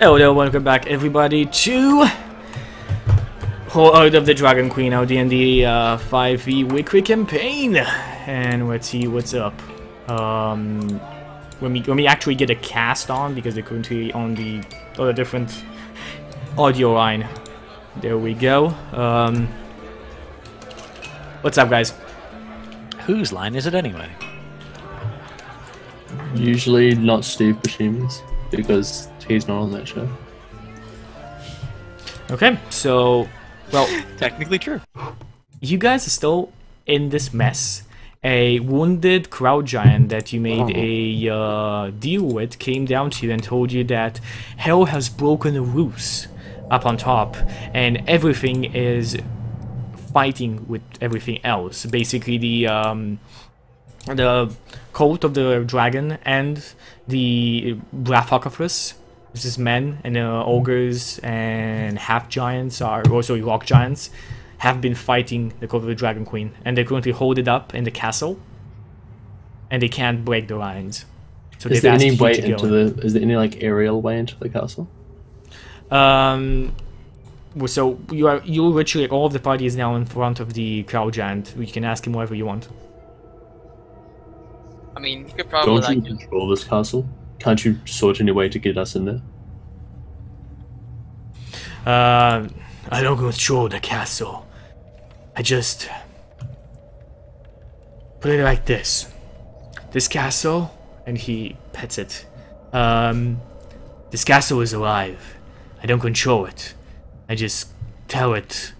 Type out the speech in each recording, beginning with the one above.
Hello there, welcome back everybody to Hoard of the Dragon Queen, our D&D uh, 5e weekly campaign. And let's see what's up. Um, when we when we actually get a cast on, because they're currently on the other different audio line. There we go. Um, what's up, guys? Whose line is it anyway? Usually not Steve Buscemi's because he's not on that show. Okay, so, well, Technically true. you guys are still in this mess. A wounded cloud giant that you made a uh, deal with came down to you and told you that hell has broken loose up on top, and everything is fighting with everything else. Basically, the um, the cult of the dragon and the Braphocophilus, which is men and uh, ogres and half giants are also rock giants have been fighting the cult of the dragon queen and they currently hold it up in the castle and they can't break the lines so Is there any way into the? Is there any like aerial way into the castle? Um, so you are you literally all of the party is now in front of the cloud giant. You can ask him whatever you want. I mean, you could probably Don't you like control this castle? Can't you sort any way to get us in there? Uh, I don't control the castle. I just put it like this: this castle, and he pets it. Um, this castle is alive. I don't control it. I just tell it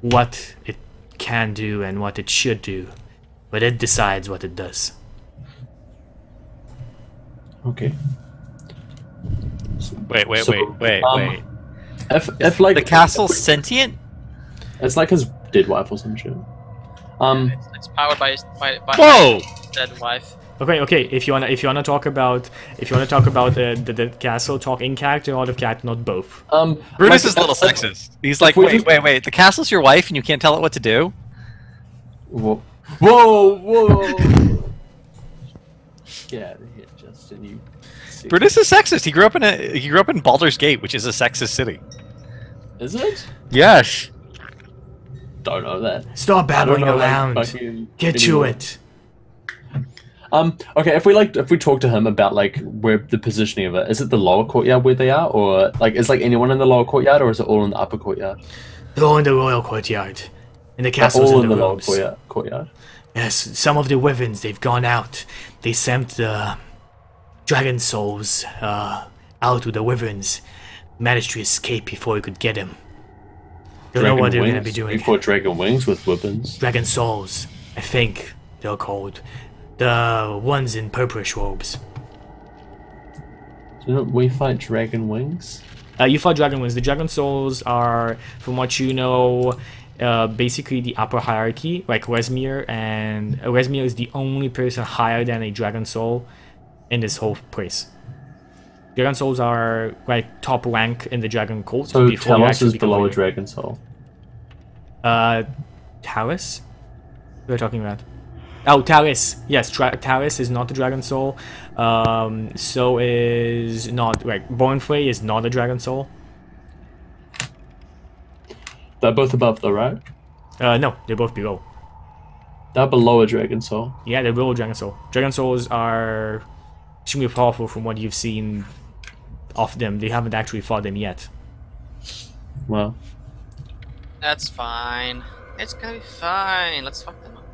what it can do and what it should do, but it decides what it does. Okay. Wait, wait, So, wait, wait, um, wait. If if like the castle's sentient? it's like his dead wife or some shit. Um, it's, it's powered by his by, by Whoa! his dead wife. Okay, okay. If you wanna, if you wanna talk about, if you wanna talk about uh, the the castle, talk in character or out of character, not both. um, Brutus like, is a little if- sexist. He's like, wait, just- wait, wait. The castle's your wife and you can't tell it what to do? Whoa, whoa, whoa! Get out of here, Justin. You. sick- Brutus is sexist. He grew up in a he grew up in Baldur's Gate, which is a sexist city. Is it? Yes. Don't know that. Stop I don't babbling know, around. fucking Get to it. Um. Okay. If we like, if we talk to him about like where the positioning of it, is it the lower courtyard where they are, or like is like anyone in the lower courtyard, or is it all in the upper courtyard? They're all in the royal courtyard. in the They're castle's all in in the, the lower courtyard. Courtyard. Yes, some of the wyverns, they've gone out. They sent the dragon souls uh, out with the wyverns. Managed to escape before we could get him. Don't know what they're wings. gonna be doing. We fought dragon wings with weapons. Dragon souls, I think they're called. The ones in purplish robes. Didn't we fight dragon wings? Uh, you fought dragon wings. The dragon souls are, from what you know, uh, basically the upper hierarchy, like Rezmir, and Rezmir is the only person higher than a dragon soul in this whole place. Dragon souls are like top rank in the dragon cult. So before Talos is below a dragon soul. Uh, Talis? What are talking about? Oh, Talis. Yes, Tra- Talis is not a dragon soul. Um, so is not like Bornfrey is not a dragon soul. They're both above the right. Uh, no, they're both below. They're below a dragon soul. Yeah, they're below dragon soul. Dragon souls are extremely powerful from what you've seen of them. They haven't actually fought them yet. Well, That's fine. It's gonna be fine. Let's fuck them up.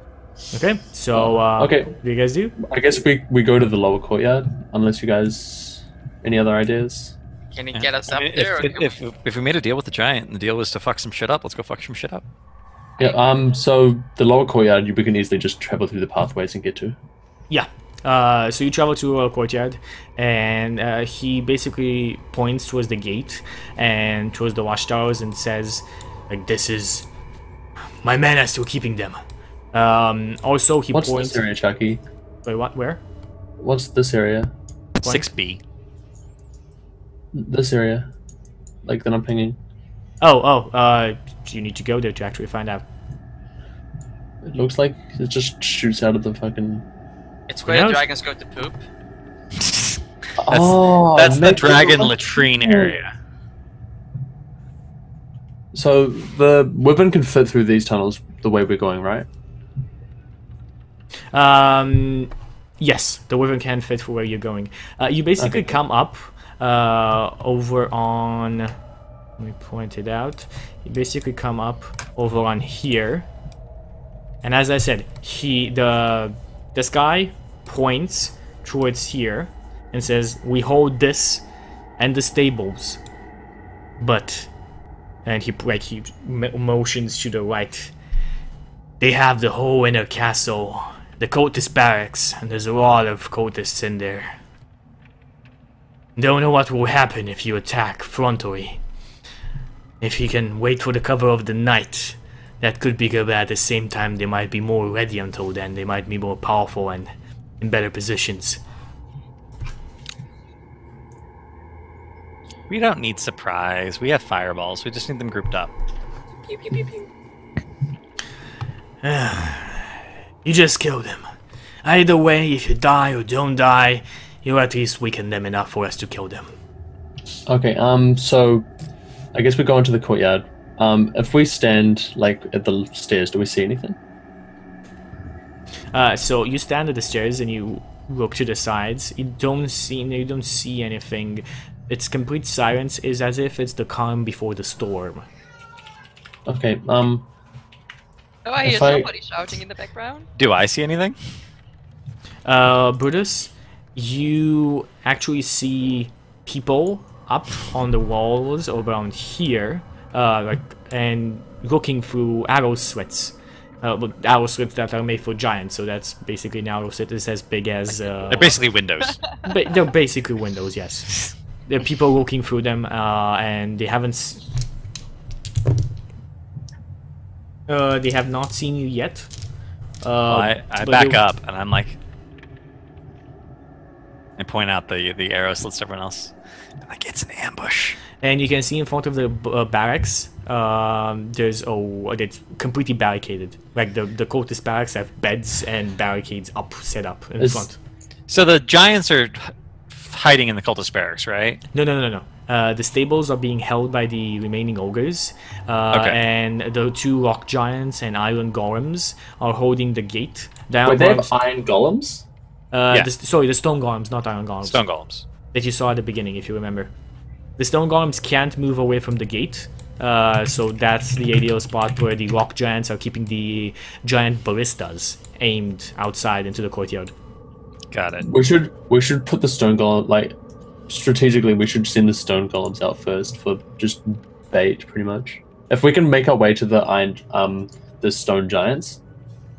Okay, so uh, Okay. what do you guys do? I guess we we go to the lower courtyard unless you guys any other ideas. Can he get us I up mean, there? or if, if, if, if we made a deal with the giant and the deal was to fuck some shit up, let's go fuck some shit up. Yeah. Um. So the lower courtyard, you can easily just travel through the pathways and get to. Yeah. Uh, so you travel to a courtyard, and uh, he basically points towards the gate and towards the watchtowers and says, "Like this is my men are still keeping them." Um, also, he What's points. this area, Chucky? Wait, what? Where? What's this area? Six B. This area, like that I'm pinging. Oh, oh. Uh, you need to go there to actually find out. It looks like it just shoots out of the fucking. it's where Yes. the dragons go to poop. That's, oh, that's the maybe- dragon latrine area. So the wyvern can fit through these tunnels the way we're going, right? Um, yes, the wyvern can fit for where you're going. Uh, you basically Okay. come up uh, over on. Let me point it out. You basically come up over on here, and as I said, he the this guy points towards here and says, "We hold this and the stables, but." And he like he motions to the right. They have the whole inner castle, the cultist barracks, and there's a lot of cultists in there. Don't know what will happen if you attack frontally. If he can wait for the cover of the night, that could be good, but at the same time they might be more ready until then. They might be more powerful and in better positions. We don't need surprise. We have fireballs. We just need them grouped up. Pew, pew, pew, pew. You just kill them. Either way, if you die or don't die, you at least weaken them enough for us to kill them. Okay. Um. So, I guess we go into the courtyard. Um. If we stand like at the stairs, do we see anything? Uh, so you stand at the stairs and you look to the sides. You don't see you don't see anything. It's complete silence. Is as if it's the calm before the storm. Okay. Um. Oh, I hear If I- somebody shouting in the background. Do I see anything? Uh, Brutus, you actually see people up on the walls around here, uh, like and looking through arrow slits. Uh, arrow slits that are made for giants, so that's basically an arrow slit that's as big as. Uh, They're basically windows. Ba- they're basically windows, yes. There are people looking through them, uh, and they haven't. S- uh, they have not seen you yet. Uh, I, I back they- up and I'm like, I point out the the arrow slits to everyone else. I'm like it's an ambush. and you can see in front of the uh, barracks. Um, there's oh, it's completely barricaded. Like the the cultist barracks have beds and barricades up set up in Is- front. So the giants are h- hiding in the cultist barracks, right? No, no, no, no. Uh, the stables are being held by the remaining ogres, uh, Okay. and the two rock giants and iron golems are holding the gate. The iron Wait, they have iron golems. Uh, Yeah. the, sorry, the stone golems, not iron golems, Stone golems. that you saw at the beginning, if you remember. The stone golems can't move away from the gate, uh, so that's the ideal spot where the rock giants are keeping the giant ballistas aimed outside into the courtyard. Got it. We should we should put the stone golem like strategically. We should send the stone golems out first for just bait, pretty much. If we can make our way to the iron um the stone giants,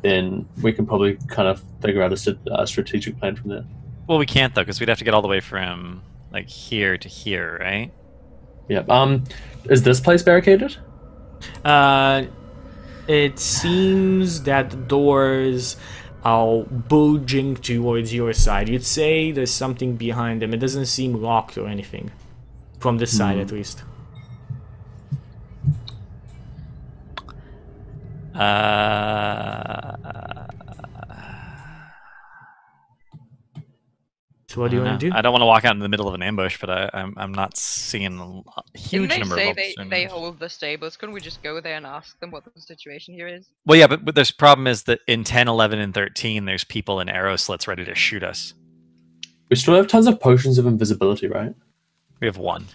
then we can probably kind of figure out a, st- a strategic plan from there. Well, we can't though because we'd have to get all the way from like here to here, right? Yeah. Um, is this place barricaded? Uh, it seems that the doors are bulging towards your side. You'd say there's something behind them. It doesn't seem locked or anything. From this side, at least. Uh, So what do you want to do? I don't want to walk out in the middle of an ambush, but I, I'm I'm not seeing a huge Didn't they number say of they, options. they hold the stables? Couldn't we just go there and ask them what the situation here is? Well, yeah, but, but there's problem is that in 10, 11, and 13, there's people in arrow slits ready to shoot us. We still have tons of potions of invisibility, right? We have one.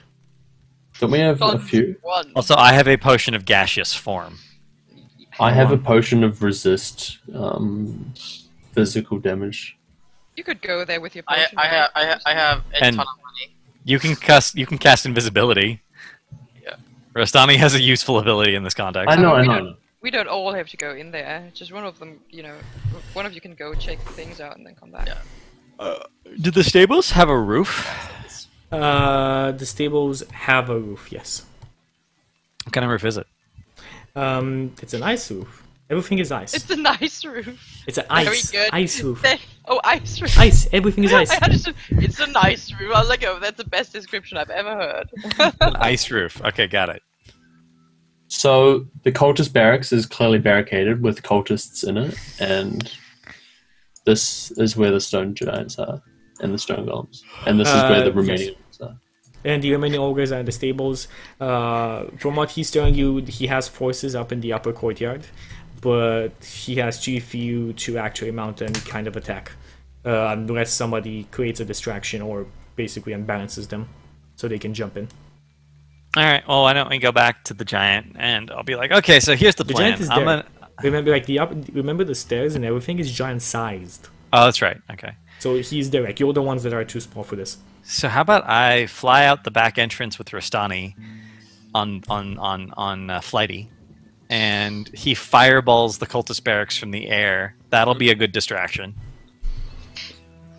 Don't we have a few? One. Also, I have a potion of gaseous form. I have a potion of resist um, physical damage. You could go there with your I, potion. I right? have I, ha- I have a And- ton of money. You can cast you can cast invisibility. Yeah. Rostani has a useful ability in this context. I know, I we know. I don't- know. We don't all have to go in there. Just one of them, you know, one of you can go check things out and then come back. Yeah. Did the stables have a roof? Uh, the stables have a roof, yes. What kind of roof is it? Um, it's an ice roof. Everything is ice. It's a nice roof. It's an Very ice, good. ice roof. There- oh, ice roof. Ice. Everything is ice. I understood. It's a nice roof. I was like, oh, that's the best description I've ever heard. An ice roof. Okay, got it. So the cultist barracks is clearly barricaded with cultists in it, and this is where the stone giants are. and the stone golems, and this is where Uh, the remaining yes. ones are. And the remaining ogres are in the stables. Uh, from what he's telling you, he has forces up in the upper courtyard, but he has too few to actually mount any kind of attack, uh, unless somebody creates a distraction or basically unbalances them, so they can jump in. All right. Well, why don't we go back to the giant and I'll be like, okay, so here's the, The plan. giant is there. gonna. Remember, like the up, remember the stairs and everything is giant-sized. Oh, that's right. Okay. So he's there. You're the ones that are too small for this. So how about I fly out the back entrance with Rostani on on on on uh, Flighty, and he fireballs the cultist barracks from the air. That'll be a good distraction.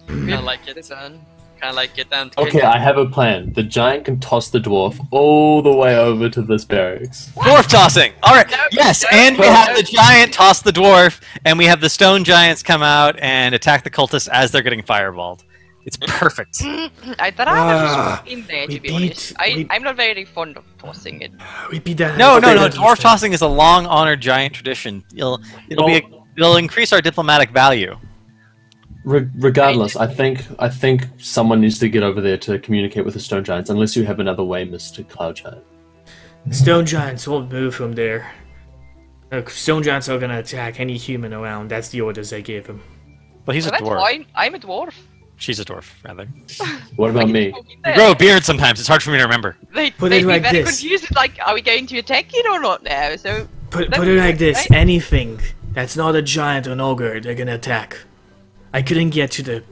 Kind of like it. It's done. Kind of like it. And Okay, I have a plan. The giant can toss the dwarf all the way over to this barracks. Dwarf tossing. All right. Yes, and we have the giant toss the dwarf, and we have the stone giants come out and attack the cultists as they're getting fireballed. It's perfect. I thought I was Ah, just in there we to be beat- honest. I, we- I'm not very fond of tossing it. Repeat that. No, no, no. that's Dwarf tossing is a long honored giant tradition. It'll it'll be a, it'll increase our diplomatic value. Re- regardless, I think I think someone needs to get over there to communicate with the stone giants. Unless you have another way, Mister Cloud Giant. Stone giants won't move from there. Uh, stone giants are gonna attack any human around. That's the orders I gave him. But he's So a that's dwarf. fine. I'm a dwarf. She's a dwarf, rather. What about me? can go in You grow a beard sometimes. It's hard for me to remember. They, Put they'd it be like very this. confused. Like, are we going to attack it or not now? So Put, put it like this: right? anything that's not a giant or an ogre, they're gonna attack. I couldn't get to the.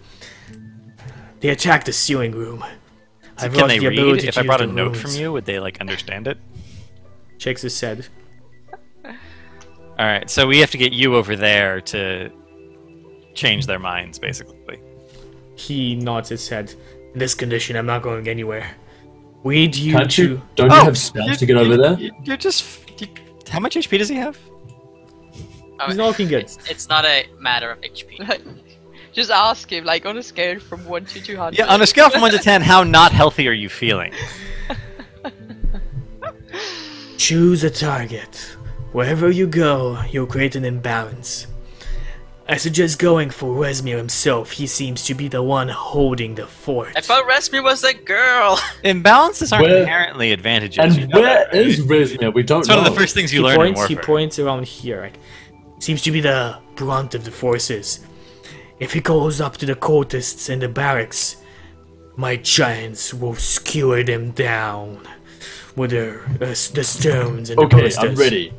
They attacked the sewing room. I've Can lost they the read? If I brought a note runes. from you, would they like understand it? Checks his head. All right, so we have to get you over there to change their minds, basically. He nods his head. In this condition, I'm not going anywhere. We need you Can't to. you? Don't you Oh, have spells to get over there? You're just. You, how much HP does he have? Oh, He's not looking good. It's, it's not a matter of HP. just ask him, like on a scale from one to two hundred. Yeah, on a scale from one to ten, how not healthy are you feeling? Choose a target. Wherever you go, you'll create an imbalance. I suggest going for Rezmir himself. He seems to be the one holding the fort. I thought Resmi was a girl. Imbalances aren't Where- inherently advantages. And you know where that, right? is Rezmir? We don't It's know. one of the first things you he learn in points, he points around here. Like, seems to be the brunt of the forces. If he goes up to the cultists in the barracks, my giants will skewer them down with their uh, the stones and the Okay. I'm ready.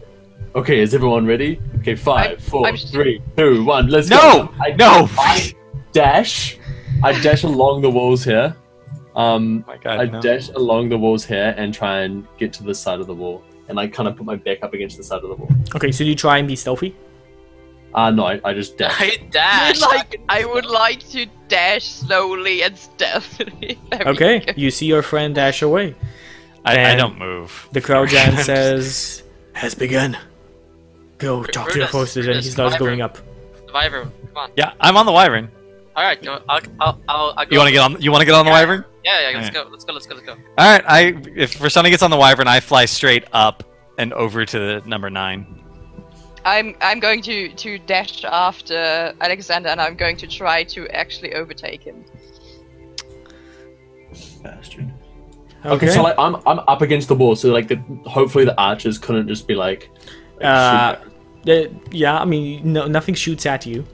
Okay, is everyone ready? Okay, five, I'm- four, I'm- three, two, one. Let's No! go. I, No! I dash. I dash along the walls here. Um, Oh my God, I no. dash along the walls here and try and get to the side of the wall, and like kind of put my back up against the side of the wall. Okay, so you try and be stealthy. Ah, no, I, I just dash. I dash. like, I would like to dash slowly and stealthily. There Okay, go. you see your friend dash away. I, I don't move. The cloud giant says, "Has begun. Go talk to the Brutus, forces," and he starts Wyvern. going up. The Wyvern. Come on. Yeah, I'm on the Wyvern. All right. Go, I'll, I'll, I'll, I'll go. You want to get on? You want to get on the Wyvern? Yeah, yeah. Let's Okay. go. Let's go. Let's go. Let's go. All right. I if Versani gets on the Wyvern, I fly straight up and over to the number nine. I'm I'm going to to dash after Alexander, and I'm going to try to actually overtake him. Bastard. Okay, so like I'm I'm up against the wall, so like the hopefully the archers couldn't just be like. like, Uh, shoot. Uh, yeah, I mean, no, nothing shoots at you,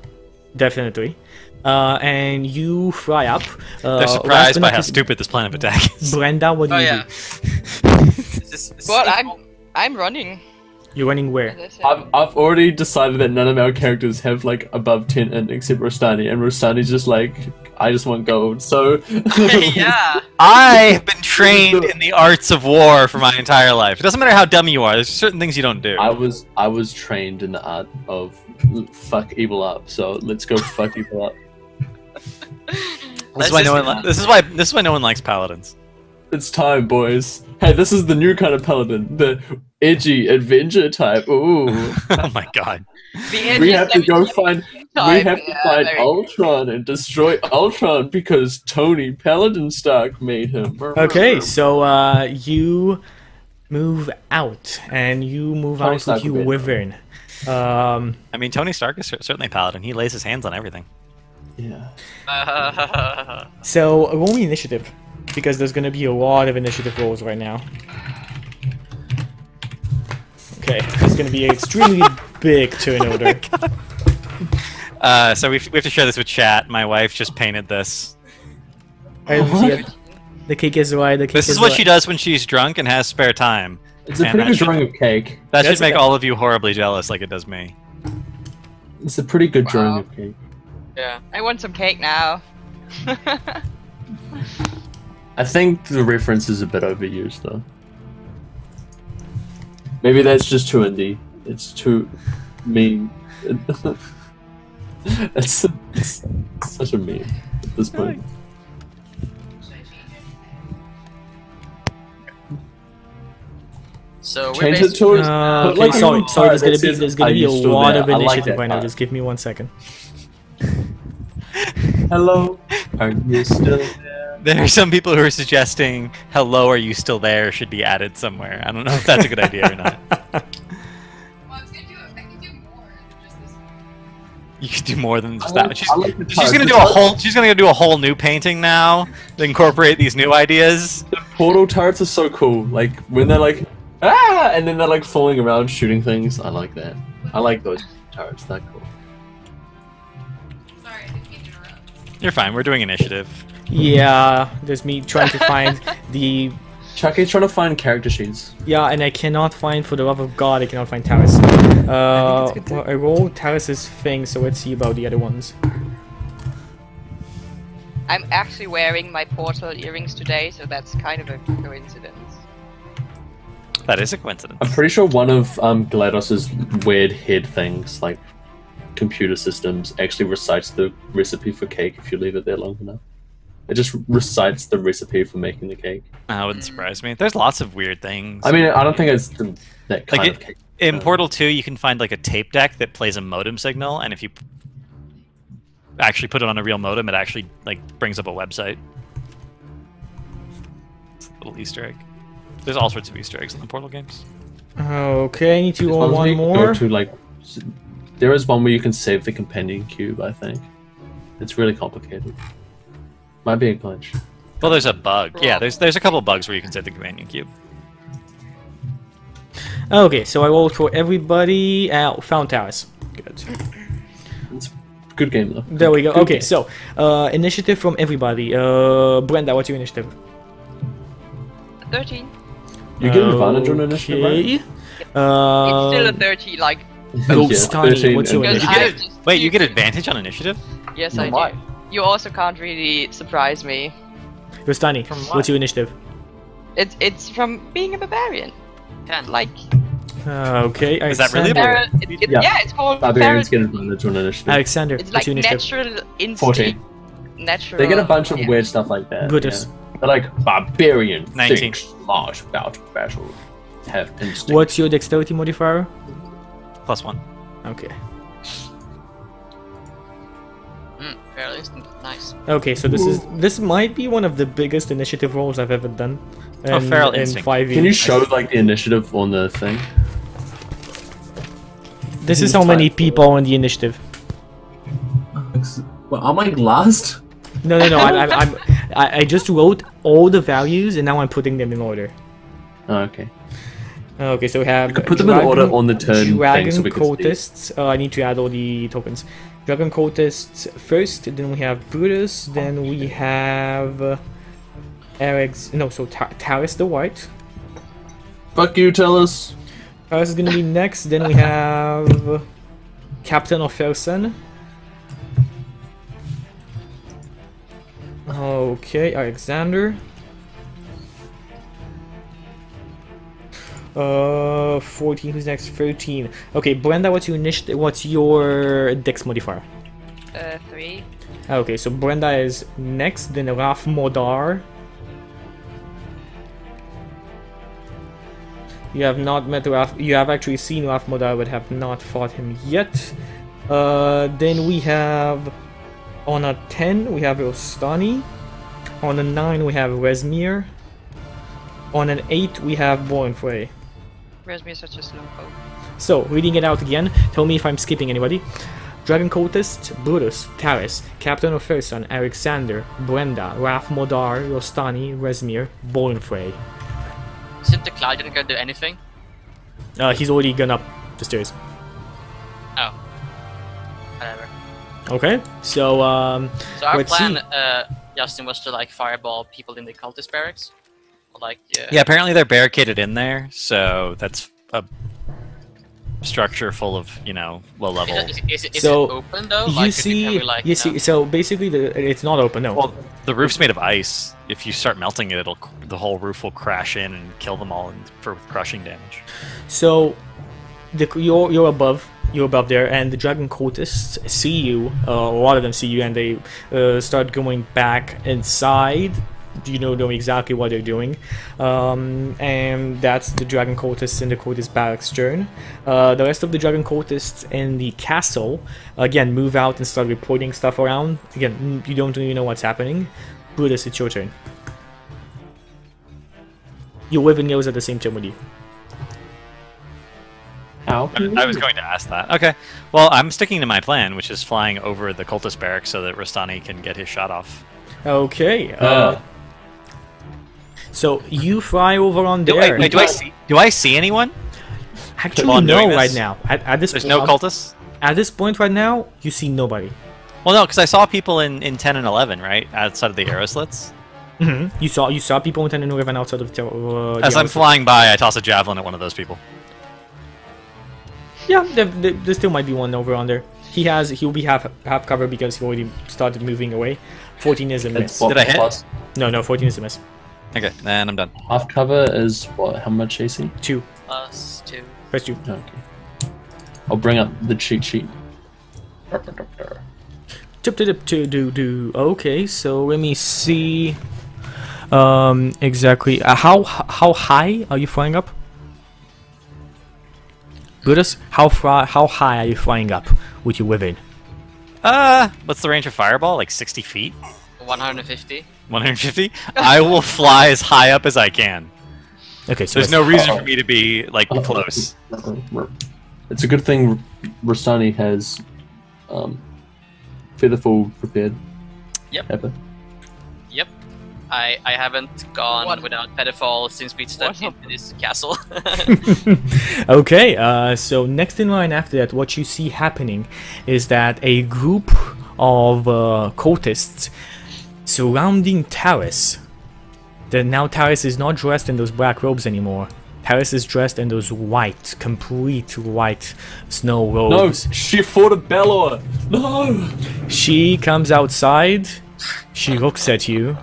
definitely. Uh, and you fly up. Uh, They're surprised by not how stupid this plan of attack is. Brenda, what do Oh you yeah. do? This is- this is But equal. I'm I'm running. You're running where? I said. I've, I've already decided that none of our characters have like above 10 int except Rostani, and Rostani's just like, I just want gold, so. yeah. I have been trained in the arts of war for my entire life. It doesn't matter how dumb you are. There's certain things you don't do. I was I was trained in the art of fuck evil up, so let's go fuck evil up. This is why no one. Li- this is why. This is why no one likes paladins. It's time, boys. Hey, this is the new kind of paladin, the edgy adventure type. Ooh. oh my god. We have to go 17 find we time, have to yeah, find Ultron and destroy Ultron because Tony Paladin Stark made him. Okay, so uh, you move out, and you move Tony out Stark with you, would Wyvern. Um, I mean, Tony Stark is certainly a paladin. He lays his hands on everything. Yeah. So roll me initiative, because there's gonna be a lot of initiative rolls right now. Okay, it's gonna be an extremely big turn order. Uh, so we, we have to share this with chat. My wife just painted this. I don't see it. The cake is right. The cake This is what right. she does when she's drunk and has spare time. It's a And pretty that good should- drawing of cake. That That's should make okay. all of you horribly jealous, like it does me. It's a pretty good drawing Wow. of cake. yeah. I want some cake now. I think the reference is a bit overused though. Maybe that's just too indie. It's too mean. it's, it's such a meme at this point. So we're Change it to Uh, okay, like a sorry, sorry. There's gonna be there's gonna be a lot there?" of I like initiative right now. Just give me one second. Hello, are you still there? There are some people who are suggesting "Hello, are you still there?" should be added somewhere. I don't know if that's a good idea or not. Well, I was gonna do can do more than just this. You could do more than just I that. She's, like she's gonna do a whole. She's gonna do a whole new painting now. To incorporate these new ideas. The portal turrets are so cool. Like when they're like ah, and then they're like falling around shooting things. I like that. I like those turrets. They're cool. Sorry, I didn't mean to interrupt. You're fine. We're doing initiative. Yeah, there's me trying to find the Chucky's trying to find character sheets. yeah, and I cannot find for the love of God, I cannot find Taris. Uh, good well, I rolled Taris's thing, so let's see about the other ones. I'm actually wearing my portal earrings today, so that's kind of a coincidence. That is a coincidence. I'm pretty sure one of um, GLaDOS's weird head things, like computer systems, actually recites the recipe for cake if you leave it there long enough. It just recites the recipe for making the cake. That wouldn't surprise me. There's lots of weird things. I mean, I don't think it's the, that kind Like of cake. in Portal 2, you can find like a tape deck that plays a modem signal, and if you actually put it on a real modem, it actually like brings up a website. It's a little Easter egg. There's all sorts of Easter eggs in the Portal games. Okay, I need to As roll long as one more. To, like, there is one where you can save the companion cube. I think it's really complicated. Might be a glitch. Well, there's a bug. Yeah, there's there's a couple bugs where you can set the companion cube. Okay, so I rolled for everybody. Uh, found Towers. Good. It's a good game though. There we go. Good Okay, game. so uh, initiative from everybody. Uh, Brenda, what's your initiative? 13. you get an advantage on initiative, right? Okay. it's still a Um, 30, like, Ghost Tiny, 13 what's your and- because You get. Wait, you get advantage on initiative? Yes, No, I why? Do. You also can't really surprise me. Rostani, From what's your initiative? It's it's from being a barbarian. Ten. Like, Uh, okay, Is that really Alexander. Bar- it, it, Yeah. yeah. it's called Barbarians bar- get advantage on initiative. Alexander, It's what's like your natural instinct. 14. Natural. They get a bunch of yeah. weird stuff like that. Brutus. yeah. They're like barbarian 19. thinks large about battle. Have instinct. What's your dexterity modifier? Plus one. Okay. Fairly. Nice. Okay, so this is this might be one of the biggest initiative rolls I've ever done. Oh, in- feral in instinct. 5e. Can you show like the initiative on the thing? This is how many people on the initiative. Well, am I last? No, no, no. I, I, I'm, I, I just wrote all the values and now I'm putting them in order. Oh, okay. Okay, so we have could put them in order on the turn thing so we can see. cultists. Uh, I need to add all the tokens. Dragon cultists first. Then we have Brutus. Then we have uh, Eric's. No, so Ta- Taris the White. Fuck you, tell us. Taris is gonna be next. Then we have Captain of Felsen. Okay, Alexander. Uh, 14. Who's next? 13. Okay, Brenda, what's your initiative? What's your dex modifier? Uh, three. Okay, so Brenda is next, then Rath Modar. You have not met Rath. You have actually seen Rath Modar, but have not fought him yet. Uh, then we have on a 10 we have Rostani. On a 9 we have Rezmir. On an 8 we have Bornfrey. Where's me such a slow poke? So, reading it out again, tell me if I'm skipping anybody. Dragon Cultist, Brutus, Taris, Captain of Ferson, Alexander, Brenda, Rath Modar, Rostani, Rezmir, Bolenfrey. Isn't the Cloudon gonna do anything? Uh, he's already gone up the stairs. Oh. Whatever. Okay, so um, So our Let's plan, see. uh, Justin, was to like fireball people in the cultist barracks. Or, like, yeah. Yeah, apparently they're barricaded in there, so that's a structure full of you know low Is level. it, is, is, it- is So, it open though? you like, could see, we, like, you know- see. So basically, the, it's not open. No. Well, the roof's made of ice. If you start melting it, it'll the whole roof will crash in and kill them all in, for crushing damage. So, the, you're you're above, you're above there, and the dragon cultists see you. Uh, a lot of them see you, and they uh, start going back inside. You know, know exactly what they're doing, um, and that's the dragon cultists in the cultist barracks turn. Uh, the rest of the dragon cultists in the castle again move out and start reporting stuff around. Again, you don't really know what's happening. Brutus, it's your turn. You live in those at the same time with you. How? I, I was going to ask that. Okay. Well, I'm sticking to my plan, which is flying over the cultist barracks so that Rostani can get his shot off. Okay. Uh, Uh, so you fly over on Do, there. wait, wait, do I see? Do I see anyone? Actually, while no. Right now, at, at this There's no point, cultists. at this point right now, you see nobody. Well, no, because I saw people in, in 10 and 11, right, outside of the arrow slits. hmm You saw you saw people in ten and eleven outside of the. Uh, As the I'm outside. flying by, I toss a javelin at one of those people. Yeah, there, there, there still might be one over on there. He has he'll be half half cover because he already started moving away. Fourteen is a miss. what, Did I hit? No, no, fourteen is a miss. Okay, then I'm done. Half cover is what? How much AC? Two. Plus two. Press two. Okay. I'll bring up the cheat sheet. Tip tip to do do. Okay, so let me see. Um, exactly. Uh, how how high are you flying up? Brutus, how far? How high are you flying up with your wyvern? Uh, what's the range of fireball? Like 60 feet? 150. 150? I will fly as high up as I can. Okay, so There's no reason for me to be, like, close. It's a good thing Rostani has um, Featherfall prepared. Yep. Ever. Yep. I I haven't gone What? without Featherfall since we stepped What? into this castle. okay, uh, so next in line after that, what you see happening is that a group of uh, cultists surrounding Taris. That now Taris is not dressed in those black robes anymore. Taris is dressed in those white, complete white snow robes. No, she fought a Belor. No. She comes outside, she looks at you,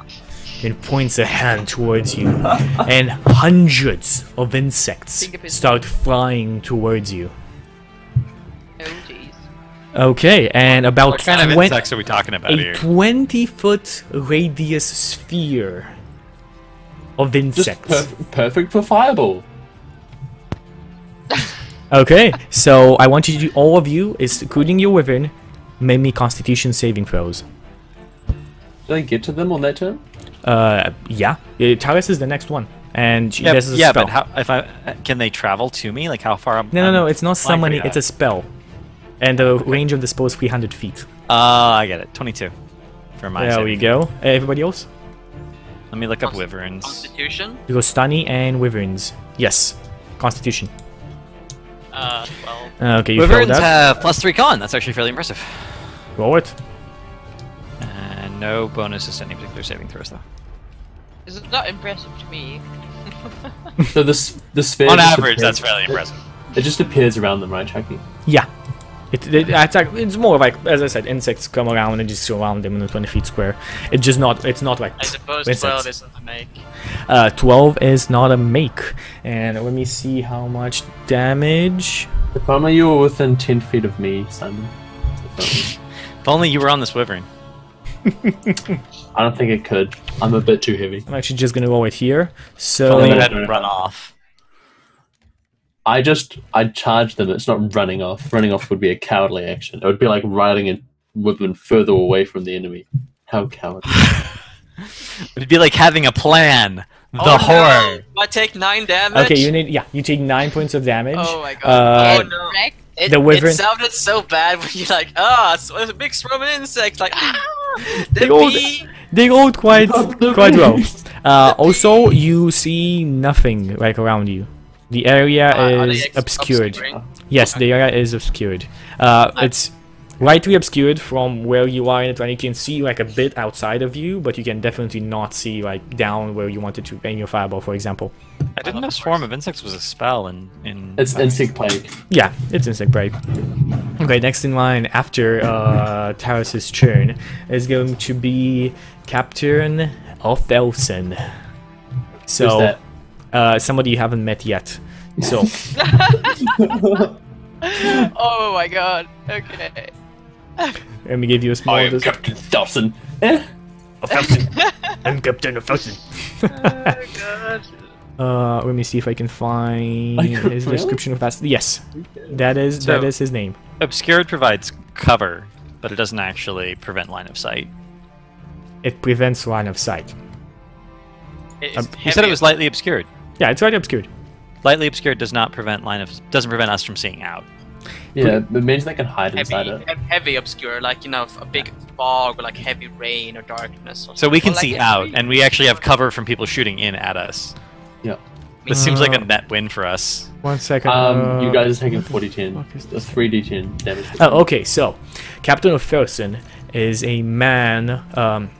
and points a hand towards you, and hundreds of insects Think of it. start flying towards you. Jeez. Okay, and about What kind of 20 insects are we talking about a here? 20 foot radius sphere of Just insects. perf- perfect for Fireball. Okay, so I want you to do all of you, is including your wyvern, make me Constitution saving throws. Did I get to them on that turn? Uh, yeah, uh, Taris is the next one, and she, yeah, this a yeah spell. but how, if I can they travel to me? Like how far? I'm, No, no, no, I'm it's not flying summoning, it's a high. spell. And the range of the spell is 300 feet. Uh, I get it. 22 for my. There saving we throw. go. Everybody else? Let me look up Const- wyverns. Constitution. You go Stunny and Wyverns. Yes. Constitution. Uh, well, Okay, you failed Wyverns that. have plus three con. That's actually fairly impressive. Roll it. And no bonuses to any particular saving throws though. This is not impressive to me. So this the sphere. On average, appears- that's fairly impressive. It just appears around them, right, Chucky? Yeah. It, it, it's, it's more like, as I said, insects come around and just surround them in a 20 feet square. It's just not, it's not like I suppose insects. 12 isn't a make. Uh, 12 is not a make. And let me see how much damage. If only you were within ten feet of me, Simon. If If only you were on this wyvern. only. I don't think it could. I'm a bit too heavy. I'm actually just gonna roll it here. If So, only you no, had no, no. run off. I just I'd charge them. It's not running off. Running off would be a cowardly action. It would be like riding a woman further away from the enemy. How cowardly! It'd be like having a plan. The Oh, horror. No! I take 9 damage. okay, you need, yeah, you take 9 points of damage. Oh my god. Uh, Oh, no. It, The wyvern- it sounded so bad when you're like, ah, so it's a big swarm of insects. Like, ah, They the all- bee. They rolled quite quite well. Uh, also, you see nothing like around you. The area Uh, is obscured. obscuring? Yes, the area is obscured. Uh, it's lightly obscured from where you are in it, and you can see like a bit outside of you, but you can definitely not see like down where you wanted to aim your fireball, for example. I didn't know Swarm of Insects was a spell in in. It's insect plague. Yeah, it's insect plague. Okay, next in line after uh, Taras's turn is going to be Captain Othelson. So, Who's that? Uh, somebody you haven't met yet. So, Oh my god. Okay. let me give you a small. I am dis- Captain Dawson. Eh? Othelson. I'm Captain Othelson. Oh god. uh, let me see if I can find Are his really? description of that. Yes, that is that So- is his name. Obscured provides cover, but it doesn't actually prevent line of sight. It prevents line of sight. It's Um, You said it was lightly obscured. Yeah, it's right obscured. Lightly obscured does not prevent line of doesn't prevent us from seeing out. Yeah, it means they can hide heavy, inside it. he- heavy obscure, like you know, a big fog or like heavy rain or darkness. Or So we can Well, like see if out, we- and we actually have cover from people shooting in at us. Yeah. This seems like a Uh, net win for us. One second. Um, you uh, guys are taking 40 10. A 3d10 damage. Oh, okay. So, Captain of Othelson is a man, um,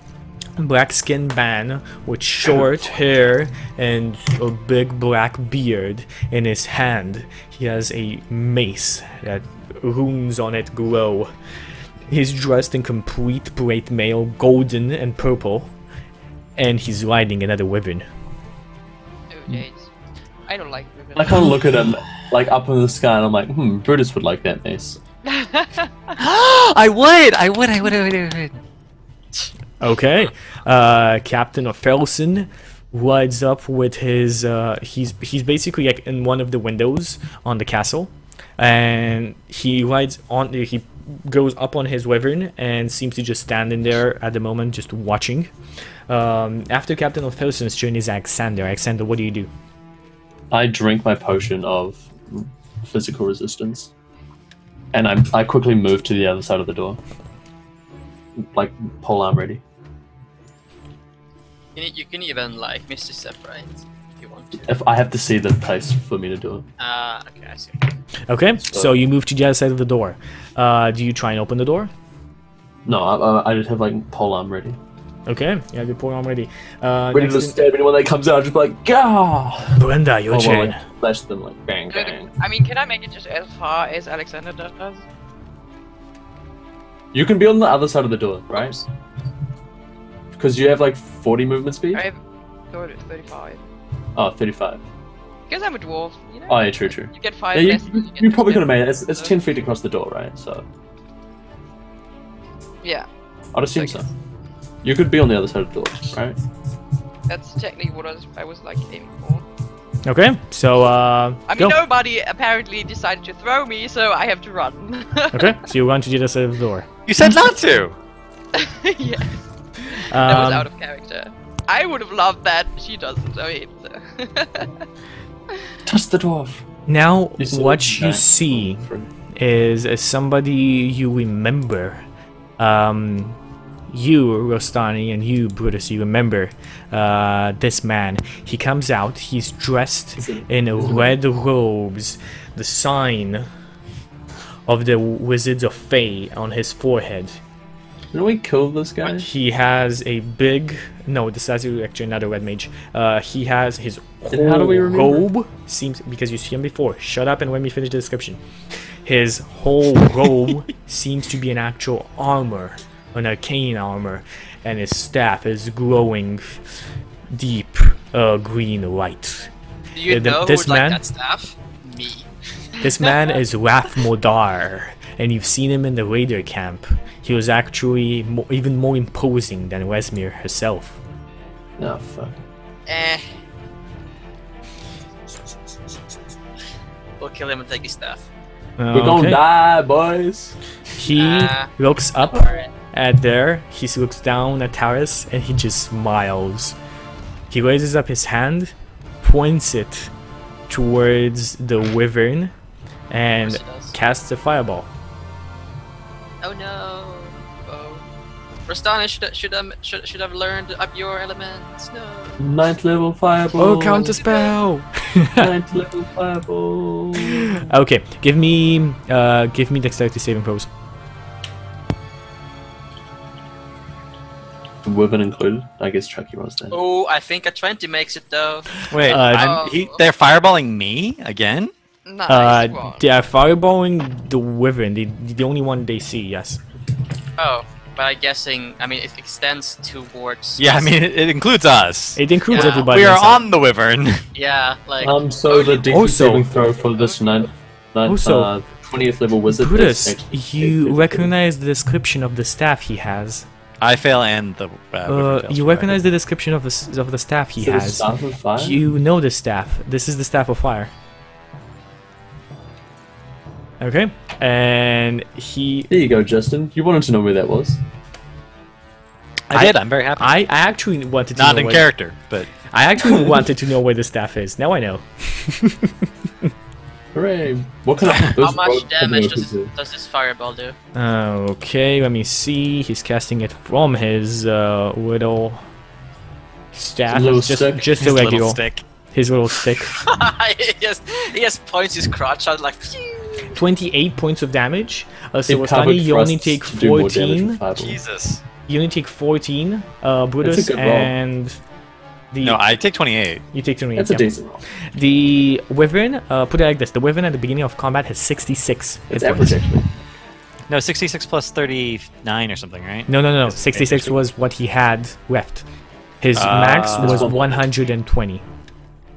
black-skinned man with short hair and a big black beard. In his hand, he has a mace that runes on it glow. He's dressed in complete plate mail, golden and purple, and he's riding another wyvern. Oh jeez. I don't like women. I kind of look at him, like up in the sky, and I'm like, hmm, Brutus would like that mace. I would, I would, I would, I would, I would. Okay. Uh, Captain Othelson rides up with his. Uh, he's he's basically like in one of the windows on the castle, and he rides on. He goes up on his wyvern and seems to just stand in there at the moment, just watching. Um, after Captain Othelson's turn is Alexander. Alexander, what do you do? I drink my potion of physical resistance, and I I quickly move to the other side of the door, like pole arm ready. You, need- you can even like Misty Step, right? If you want to. If I have to see the place for me to do it, Ah, okay, I see. Okay, so you move to the other side of the door. Uh, do you try and open the door? no, I, I- I just have like pole arm ready, Okay, yeah, the pole arm ready. Uh, ready to stab anyone that comes out. Just be like, gah! Brenda, your Oh, well, turn. like, slash them like bang bang. I mean, can I make it just as far as Alexander does? You can be on the other side of the door, right? Oops. Because you have like 40 movement speed. I have go to 35. Oh, 35. Because I'm a dwarf, you know? Oh, yeah, true, true. You get Yeah, five you, less. you, than get you probably to could have made it. It's, it's 10 feet across the door, right? So Yeah, I'd assume so. You could be on the other side of the door, right? that's technically what I was, I was like aiming for. Okay, so uh, I go. mean, nobody apparently decided to throw me, so I have to run. Okay, so you run to the other side of the door. You said not to. yeah, that was Um, out of character. I would have loved that. She doesn't. I mean, so. Touch the dwarf. now, You what you see dwarf. is somebody you remember. Um, you, Rostani, and you, Brutus, you remember uh, this man. He comes out, he's dressed Is in is it- red robes, the sign of the Wizards of Thay on his forehead. Didn't we kill this guy? He has a big. No, this is actually another red mage. Uh, he has his whole how do we remember? robe seems because you see him before. Shut up and let me finish the description. His whole robe seems to be an actual armor, an arcane armor, and his staff is glowing deep uh, green light. Do you Uh, the- know who this would like man? that staff? Me. This man is Rath Modar, and you've seen him in the Raider camp. He was actually mo- even more imposing than Wesmere herself. No, fuck. Eh. We'll kill him and take his staff. We're gonna Okay. die, boys. He looks up Alright. at there, he looks down at Taris, and he just smiles. He raises up his hand, points it towards the wyvern, and course he does. casts a fireball. Oh no. Oh. Rostani should should have should, should have learned up your elements. No. Ninth level fireball. Oh, counter spell! Ninth level fireball. okay, give me uh, give me dexterity saving throws. Weapon included. I guess Chucky was there. Oh, I think a 20 makes it though. Wait, Uh, I'm, he, they're fireballing me again? Nice Uh, one. they are fireballing the wyvern, the, the only one they see. Yes. Oh, but I'm guessing. I mean, it extends towards. Yeah, I mean it, it includes us. It includes Yeah. everybody. we are inside. on the wyvern. Yeah, like. Um, so the DC Also- saving throw for this ninth, ninth Also- uh, 20th level wizard. Brutus, you recognize the description of the staff he has. I fail and the. Uh, Uh, you for recognize the description of the of the staff he So the has. staff of fire? You know the staff. This is the staff of fire. Okay, and he. There you go, Justin. You wanted to know where that was. I, I- did. I'm very happy. I, I actually wanted to Not know in where, character, but I actually wanted to know where the staff is. Now I know. Hooray! What kind of How much damage combinations does, does this fireball do? Okay, let me see. He's casting it from his uh, little staff. little just stick. just his a regular, little stick. his little stick. he just he just points his crotch out like. "Phew." 28 points of damage. Uh, so It you only take to do more damage 14. with. Jesus. You only take 14, uh, Brutus, and the No, I take 28. you take 28. That's a yeah. decent roll. The Wyvern, uh, put it like this: the Wyvern at the beginning of combat has 66 It's points. average actually. No, 66 plus 39 or something, right? No, no, no, no. It's 66 was what he had left. His Ah. max was 120.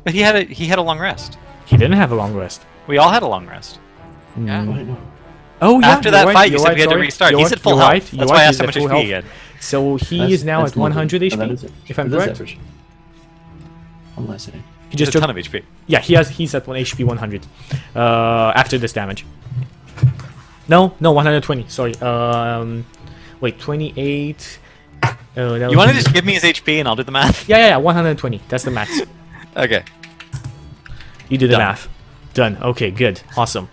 But he had a he had a long rest. He didn't have a long rest. We all had a long rest. Yeah. Mm. Oh yeah. After that right, fight, you said right, we had to restart. You're He's at full health. right, That's you're why I right, asked how much HP he had. So he That's- is now at 100 HP. that is it. If I'm That is correct. average. One less hitting. He He just took, a took. ton of HP. Yeah, he has. He's at one HP 100. Uh, after this damage. No, no, 120. Sorry. Um, wait, 28. Uh, that You want to just give me his HP and I'll do the math? Yeah, yeah, yeah. 120. That's the max. Okay. You did the Done. math. Done. Okay, good. Awesome.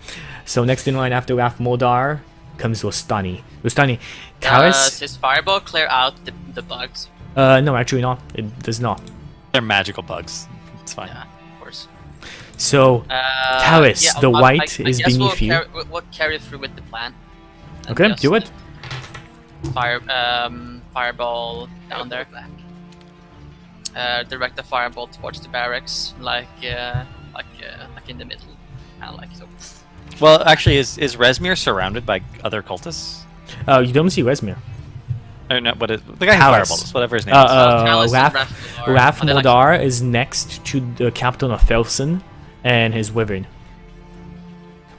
So next in line after Rath Modar comes Rostani. Rostani, Does Taris? his fireball clear out the, the bugs? Uh, no, actually not. It does not. They're magical bugs. It's fine. Yeah, of course. So, Uh, Taris, yeah, the I- I- white I is guess beneath we'll you. Carry, we'll- we'll carry through with the plan. Okay, just do it. Fire, um, fireball down there. Uh, direct the fireball towards the barracks, like, uh, like, uh, like in the middle, kind of like so. Well, actually, is is Rezmir surrounded by other cultists? Uh, you don't see Rezmir. Oh no, what is the guy who fireballs? Whatever his name Uh, is. uh, Talis Rath, Rath Modar. Rath Are they like- Modar is next to the captain Othelstan and his wyvern.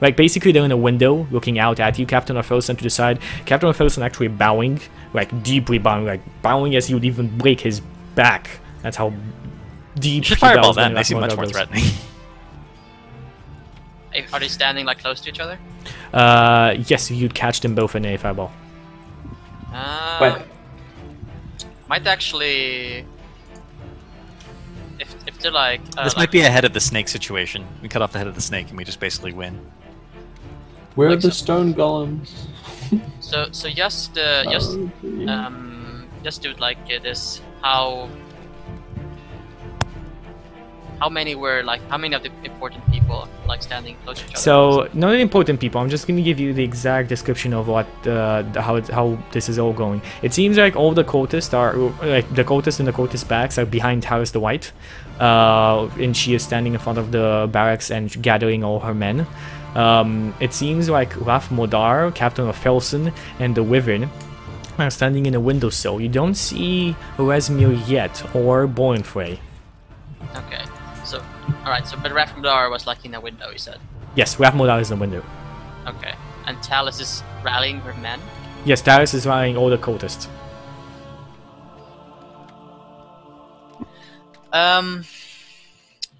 Like basically they're in a window looking out at you, Captain Othelstan to the side. Captain Othelstan actually bowing, like deeply bowing, like bowing as he would even break his back. That's how deep you should fireball bows when them. They seem much more goes. threatening. Are they standing like close to each other? Uh, yes, you'd catch them both in a fireball. Uh, Wait. Might actually. If, if they're like. Uh, this like might be ahead of the snake situation. We cut off the head of the snake and we just basically win. Where are the so. stone golems? So so just uh, just um just do it like uh, this. How how many were like how many of the important people like standing close to each other? So, not the important people. I'm just going to give you the exact description of what uh, how it, how this is all going. It seems like all the cultists are like the cultists and the cultist backs are behind Taris the White, uh, and she is standing in front of the barracks and gathering all her men. Um, it seems like Rath Modar, captain Othelstan, and the Wyvern are standing in a windowsill. You don't see Rezmir yet or Bornfrey. Okay. So all right. So but Rath Modar was like in a window. You said. Yes, Rath Modar is in the window. Okay. And Talis is rallying her men. Yes, Taris is rallying all the cultists. Um.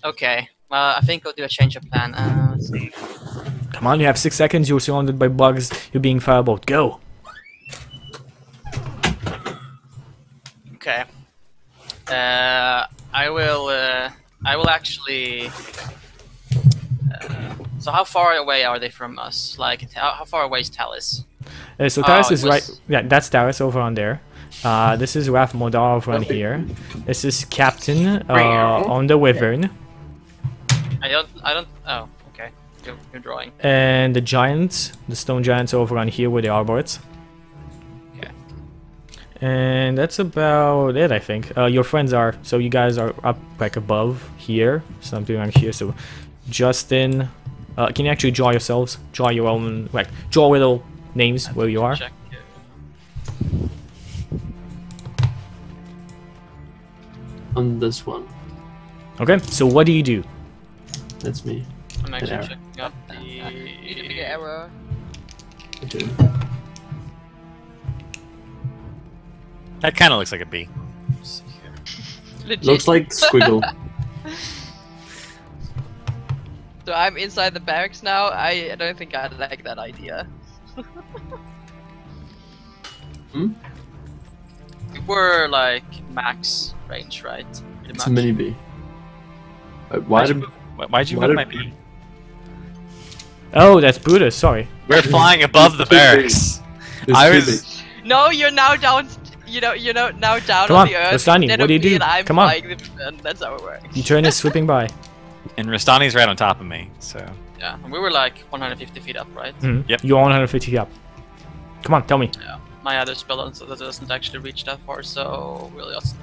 Okay. Well, I think I'll do a change of plan. Uh, let's see. Come on, you have six seconds. You're surrounded by bugs. You're being fireballed. Go. Okay. Uh, I will. Uh, I will actually. Uh, So how far away are they from us? Like, how, how far away is Talis? Uh, so Oh, is it is right. Yeah, that's Taris over on there. Uh, this is Rath Modar over on here. This is Captain uh, on the Wyvern. I don't. I don't. Oh, okay. You're, you're drawing. And the giants, the stone giants over on here with the arborists. Okay. And that's about it, I think. Uh, your friends are, so you guys are up like above here, something like here. So Justin, uh, can you actually draw yourselves? Draw your own, like, draw little names where you are. Check. On this one. Okay, so what do you do? That's me. I'm actually checking up the. Big error. I do. That kind of looks like a B. Legit. Looks like squiggle. So I'm inside the barracks now. I I don't think I like that idea. hmm? We're like max range, right? Pretty It's a mini B. Uh, Why Why'd you did move, why- why'd you why move my B? Oh, that's Buddha. sorry. We're flying above the barracks. I was- No, you're now down. You know, you know, now down Come on on, the earth. Rostani, instead what do you do? and I'm Come on. flying that's how it works. You turn is slipping by. And Rostani's right on top of me, so Yeah, and we were like 150 feet up, right? Mhm. Yep. You're 150 up. Come on, tell me. Yeah. My other spell doesn't that doesn't actually reach that far, so we'll just.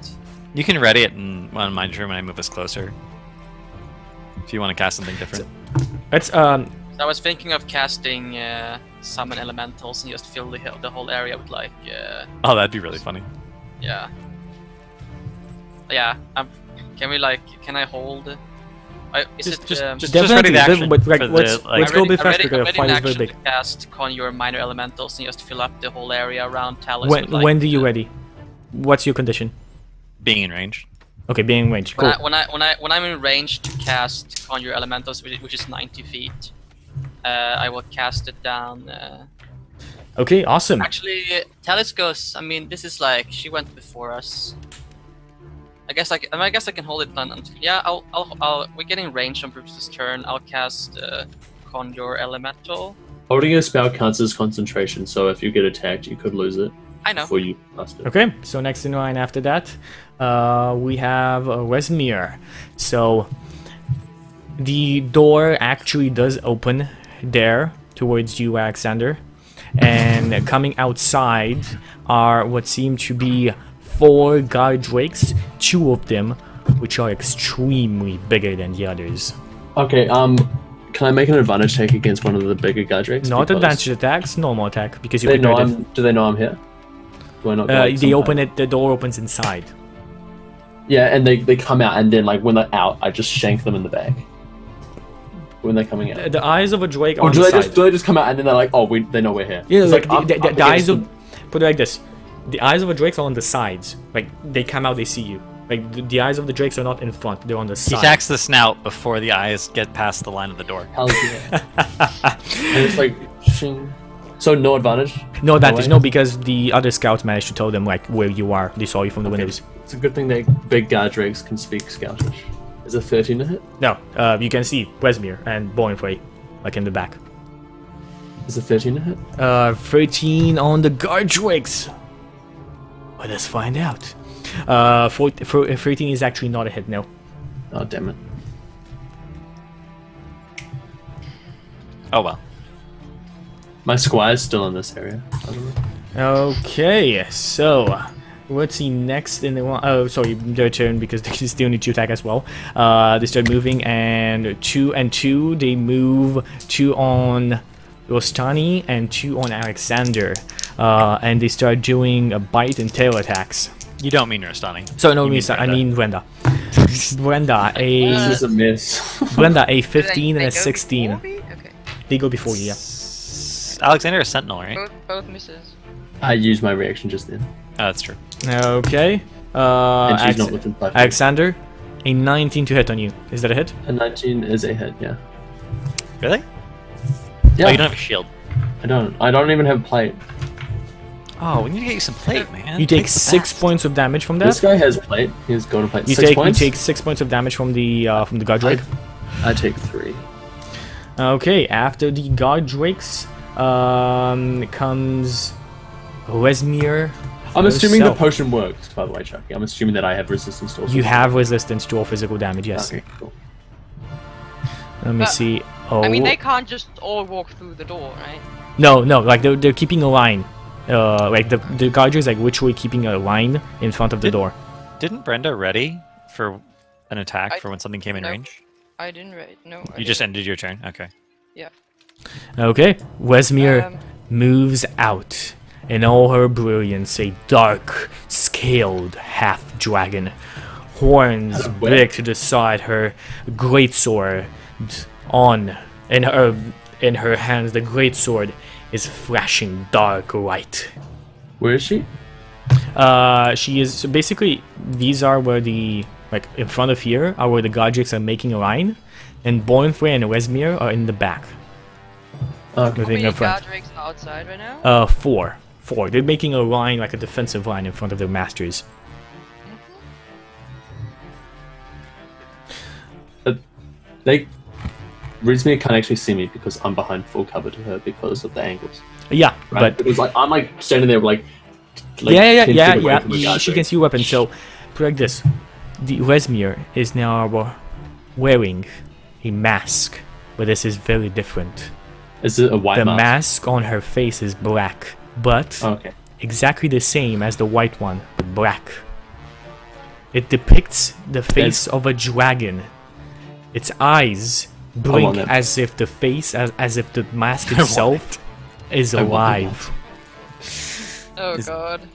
you can ready it in on my turn when I move us closer. If you want to cast something different. Let's um I was thinking of casting uh, summon elementals and just fill the the whole area with like uh, Oh, that'd be really funny. yeah. Yeah. Um, can we like? Can I hold? I, is Just- it? just- um, just- definitely, ready the but- action like, for the, let's like- let's go a bit faster ready- because I'm the ready fight in is very big. to cast conjure minor elementals and just fill up the whole area around Talis. When with, like, when do you uh, ready? What's your condition? Being in range. Okay, being in range. When, Cool. I, when I when I when I'm in range to cast conjure elementals, which, which is 90 feet, uh, I will cast it down. Uh, Okay, awesome. Actually, Talis goes. I mean, this is like she went before us. I guess I, can, I guess I can hold it on. Until, yeah, I'll, I'll, I'll. We're getting range on Bruce's turn. I'll cast uh, Conjure Elemental. Holding a spell counts as concentration, so if you get attacked, you could lose it I know. before you cast it. Okay, so next in line after that, uh, we have uh, Rezmir. So the door actually does open there towards you, Alexander, and coming outside are what seem to be four guard drakes, two of them which are extremely bigger than the others. Okay, um, can I make an advantage take against one of the bigger guard drakes? Not advantage attacks, normal attack because you They know. I'm, do they know I'm here? Do I not? Uh, they open it. The door opens inside. Yeah, and they, they come out, and then like when they're out, I just shank them in the back. When they're coming out. The, the eyes of a drake are Or on do the they side. just do they just come out and then they're like, oh, we they know we're here? Yeah, It's like, I'm the, the, up the eyes of put it like this: the eyes of a drake are on the sides. Like they come out, they see you. Like the, the eyes of the drakes are not in front; they're on the He side. attacks the snout before the eyes get past the line of the door. Hell yeah. and it's like, shing. So no advantage. no advantage, way? no, because the other scouts managed to tell them like where you are. They saw you from the Okay. windows. It's a good thing they big guard drakes can speak Scoutish. Is a 13 to hit? No, uh, you can see Rezmir and Boyne like in the back. Is a 13 to hit? Uh, 13 on the guard drakes. Let us find out. Uh, 14, 13 is actually not a hit no. Oh damn it! Oh well. My squire's still in this area. I don't know. Okay, so let's see next in the one oh sorry, their turn because they still need to attack as well. Uh, they start moving and two and two. They move two on Rostani and two on Alexander, uh, and they start doing a bite and tail attacks. You don't mean Rostani. So no, mean sorry, I mean Brenda. Brenda, a This is a miss. Brenda, a 15 and a 16. Okay. They go before you, yeah. Alexander is Sentinel, right? Both, both misses. I used my reaction just then. That's true. Okay. Uh, and she's Alex- not within five. feet. Alexander, a 19 to hit on you. Is that a hit? A 19 is a hit. Yeah. Really? Yeah. Oh, you don't have a shield. I don't. I don't even have plate. Oh, we need to get you some plate, man. You take Plate's six best. points of damage from that. This guy has plate. He has golden plate. You Six take points. you take six points of damage from the uh, from the guard drake. I take three. Okay, after the guard drakes, um, comes Rezmir. I'm assuming the potion works, by the way, Chucky. I'm assuming that I have resistance to all You have resistance to all physical damage. Yes. Okay, cool. Let me Uh, see. Oh I mean, they can't just all walk through the door, right? no, no. Like they're, they're keeping a line. Uh, like the the guard is like literally keeping a line in front of the Did- door. Didn't Brenda ready for an attack I- for when something came in no. range? I didn't read. No. I You just didn't. ended your turn. Okay. Yeah. Okay, Rezmir Um, moves out in all her brilliance, a dark, scaled half dragon, horns Where? big to the side, her greatsword on in her in her hands. The greatsword is flashing dark light. Where is she? Uh, she is so basically these are where the like in front of here are where the guard drakes are making a line, and Bornfrey and Rezmir are in the back. Okay. Moving How many in front. guard outside right now? Uh, four. Four. They're making a line, like a defensive line in front of their masters. Uh, they Rezmir can't actually see me because I'm behind full cover to her because of the angles. Yeah, Right? but because like I'm like standing there like, like yeah, yeah, 10 yeah, yeah. from the y- guard She can see your weapon. So, put like this: the Rezmir is now wearing a mask, but this is very different. Is it a white The mask? mask on her face is black, but Oh, okay. exactly the same as the white one, but black. It depicts the face of a dragon. Its eyes blink as if the face, as, as if the mask itself is I want alive. Oh is- god.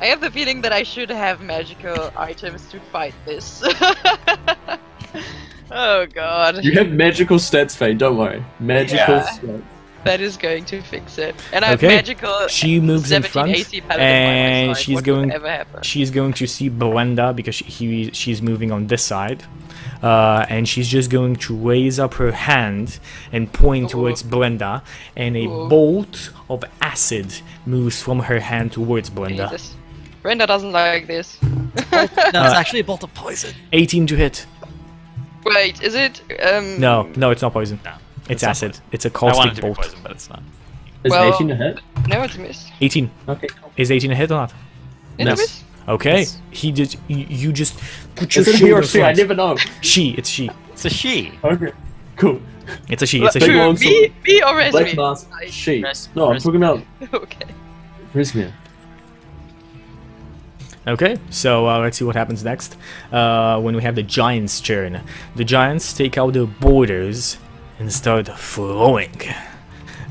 I have the feeling that I should have magical items to fight this. oh god. You have magical stats, Faye. Don't worry. Magical Yeah. stats. That is going to fix it. And I have magical She moves in front, AC paladin by my and she's What going- Would ever happen? She's going to see Belinda because she, he, she's moving on this side. Uh, and she's just going to raise up her hand and point Ooh. towards Brenda, and a Ooh. bolt of acid moves from her hand towards Brenda. Jesus. Brenda doesn't like this. No, it's actually a bolt of poison. 18 to hit. Wait, is it? Um, No, no, it's not poison. No, It's not acid. It's a I want it caustic to be bolt. poison, but it's not. Is Well- 18 a hit? No, it's a miss. 18. Okay. cool. Is 18 a hit or not? It's No. a miss. Okay. Yes. He did. You, you just put your Is it he shield or in she? I never know. She. It's she. It's a she. Okay. Cool. It's a she. It's a she. long Me, me or Black Resmi? mask. She. Res- No, I'm Res- talking about okay. Rezmir. Okay, so uh, let's see what happens next. Uh, when we have the giants' turn, the giants take out the borders and start throwing.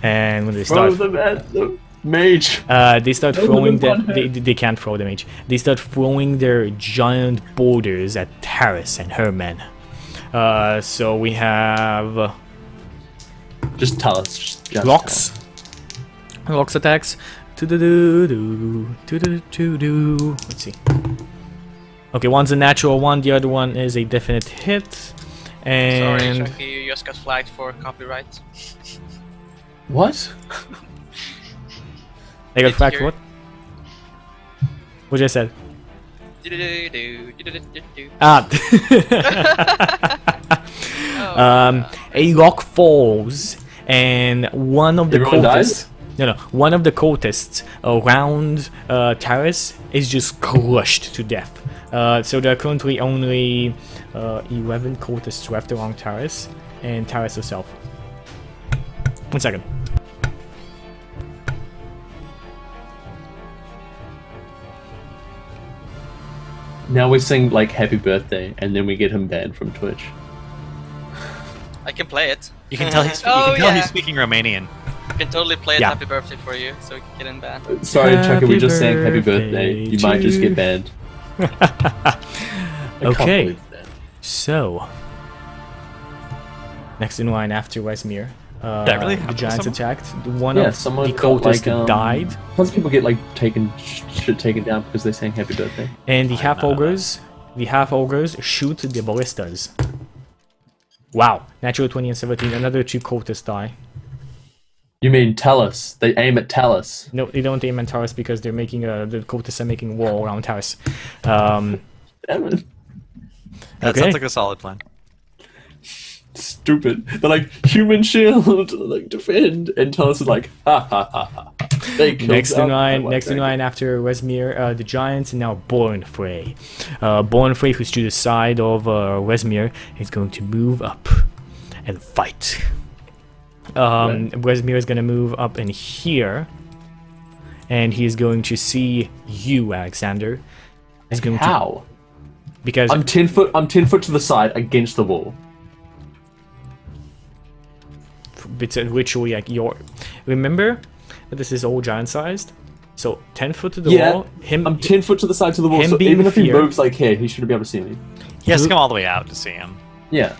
And when they Throw start, them at the mage. uh, they start Throw them throwing in the, they, they can't throw the mage. They start throwing their giant borders at Taris and her men. Uh, so we have Just tell us. Just, rocks, rocks attacks. Do-do-do-do, do-do-do-do. Let's see. Okay, one's a natural one, the other one is a definite hit. Sorry, Chucky, you just got flagged for copyright. What? they got flagged you- what? What just said? Do-do-do-do. Ah. Oh, um, a rock falls, and one of the Everyone cultists. dies? No, no. One of the cultists around uh, Taris is just crushed to death. Uh, so there are currently only uh, 11 cultists left around Taris, and Taris herself. One second. Now we sing like happy birthday and then we get him banned from Twitch. I can play it. You can tell he's, you Oh, can tell yeah. he's speaking Romanian. I can totally play it Yeah. happy birthday for you, so we can get him banned. Sorry, Chucky, we just sang happy birthday birthday. You might just get banned. I can't Okay. Believe that. So, next in line after Rezmir, uh, That really the giants attacked. One Yeah, of someone the cultists like, um, died, Lots of people get like taken sh- shit taken down because they sang happy birthday. and the I half ogres, the half ogres shoot the ballistas. Wow, natural 20 and 17. Another two cultists die. You mean Talis? They aim at Talis. No, they don't aim at Taurus because they're making a the cultists are making a wall around Taurus. Um, Damn it. That Okay. sounds like a solid plan. stupid. They're like human shield, like defend, and Talis is like ha ha ha ha. ha. They Next in line, next in line after Rezmir, uh, the Giants, and now Bornfrey. Uh, Bornfrey, who's to the side of uh, Rezmir, is going to move up and fight. Um, Rezmir is going to move up in here, and he is going to see you, Alexander. He's going to How? Because I'm ten foot. I'm ten foot to the side against the wall. it's a literally like your. Remember that this is all giant sized, so ten foot to the Yeah, wall. Him, I'm ten foot to the side to the wall. Him So being even if he here- moves like here, he shouldn't be able to see me. He has to come all the way out to see him. Yeah.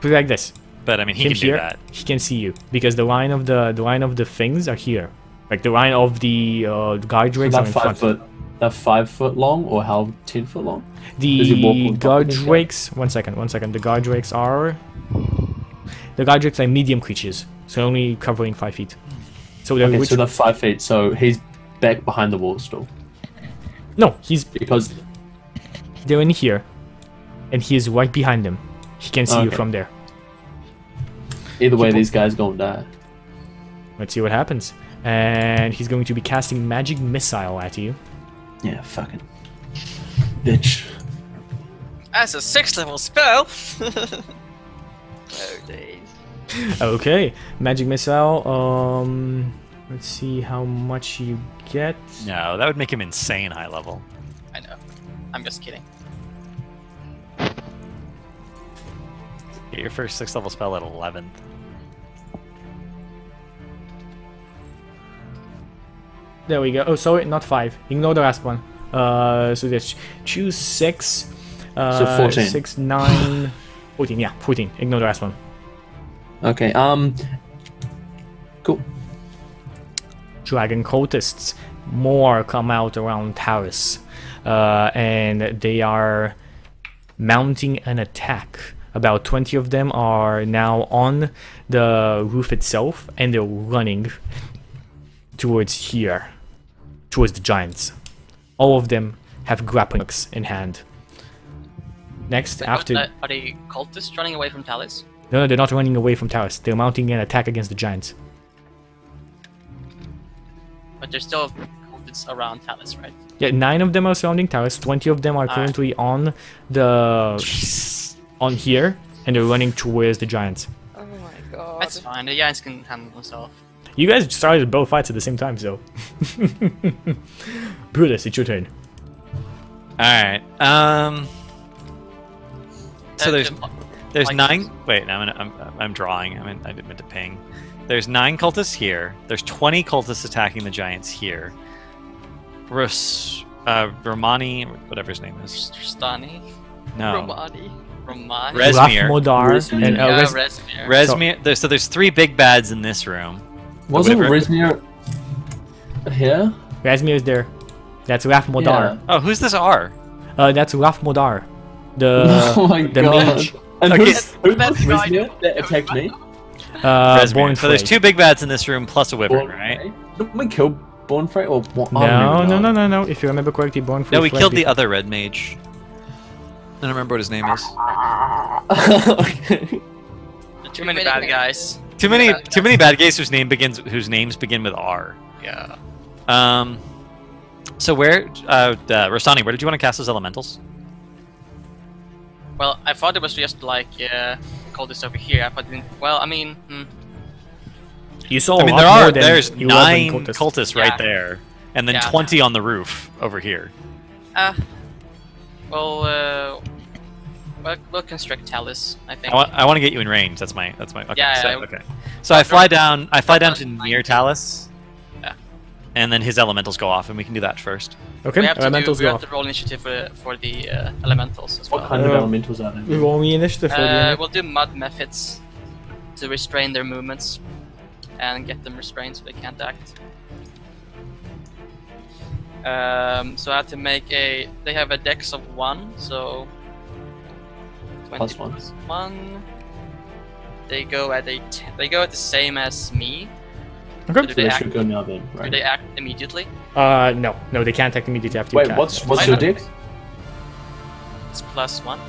put it like this. But I mean, he him can do that. he can see you because the line of the the line of the things are here. Like the line of the uh, guard So are in five front. foot. That five foot long, or how ten foot long? The guard of this guy? rakes. One second. One second. The guard drakes are. The guard drakes are medium creatures, so only covering five feet. So they're Okay, which, so they're five feet. So he's back behind the wall still no, he's because they're in here, and he is right behind them. He can see you from there. either way, these guys gonna die. Let's see what happens. And he's going to be casting magic missile at you. Yeah, fucking bitch. That's a six level spell. Oh days. Okay, magic missile. Um, let's see how much you get. No, that would make him insane high level. I know. I'm just kidding. Get your first six level spell at 11th. There we go. Oh, sorry, not five. Ignore the last one. Uh, so just choose six. Uh, So 14. Six, nine, 14. Yeah, 14. Ignore the last one. Okay. Um. Cool. Dragon cultists. More come out around Taurus. Uh, and they are mounting an attack. About 20 of them are now on the roof itself, and they're running towards here, towards the giants. All of them have grappling hooks in hand. Next, Wait, after. what, uh, are they cultists running away from Talis? No, no, they're not running away from Taurus. They're mounting an attack against the giants. But there's still cultists around Talis, right? Yeah, nine of them are surrounding Taurus. Twenty of them are Alright. currently on the on here, and they're running towards the giants. Oh my god. That's fine. The Giants can handle themselves. You guys started both fights at the same time, so. Brutus, it's your turn. Alright. Um. So there's there's nine. Wait, no, I'm, I'm I'm drawing. I mean, I didn't mean to ping. There's nine cultists here. There's 20 cultists attacking the giants here. Rus, uh, Romani, whatever his name is. Stani, No. Romani. Roman. Res- Rath Rezmir. Modar and uh, yeah, Res- Rezmir. Rezmir. there- so there's three big bads in this room. Wasn't Whatever. Rezmir here? Rezmir is there. That's Rath Modar. Oh, who's this R? Uh, that's Rath Modar. The oh my the god. mage. And Okay. who's, who's That's Rezmir that attacked me? Uh, Born So there's two big bads in this room plus a wyvern, right? Bornfrey? Didn't we kill Bornfrey or Born? No, no, no, no, no. If you remember correctly, Born No, we killed the other red mage. I don't remember what his name is. okay. Too many Many bad guys. Too many, bad too many bad guys whose name begins, whose names begin with R. Yeah. Um, so where, uh, uh, Rostani, where did you want to cast those elementals? Well, I thought it was just like uh, this over here. I thought, well, I mean, hmm, You saw I mean, there are, there's nine cultists. cultists, right Yeah. there, and then Yeah. 20 on the roof over here. ah, well, uh, well, we'll constrict Talis. I think. I want, I want to get you in range. That's my, that's my. Okay, Yeah, so, I- okay. So I fly down, I fly down to near Talis. Yeah. And then his elementals go off, and we can do that first. Okay, we have to, do, elementals we go have off. to roll initiative for, for the uh, elementals as well. What well. kind of Uh, elementals are they? Roll me initiative for Uh, the we'll do mud mephits to restrain their movements and get them restrained so they can't act. Um, so I have to make a. They have a dex of one, so. 20 Plus one. plus one. They go at a. T- they go at the same as me. Okay. Do So they they act? should go now then, right? Do they act immediately? Uh, no, no, they can't act immediately after you Wait, cast. what's what's your know. dex? It's plus one.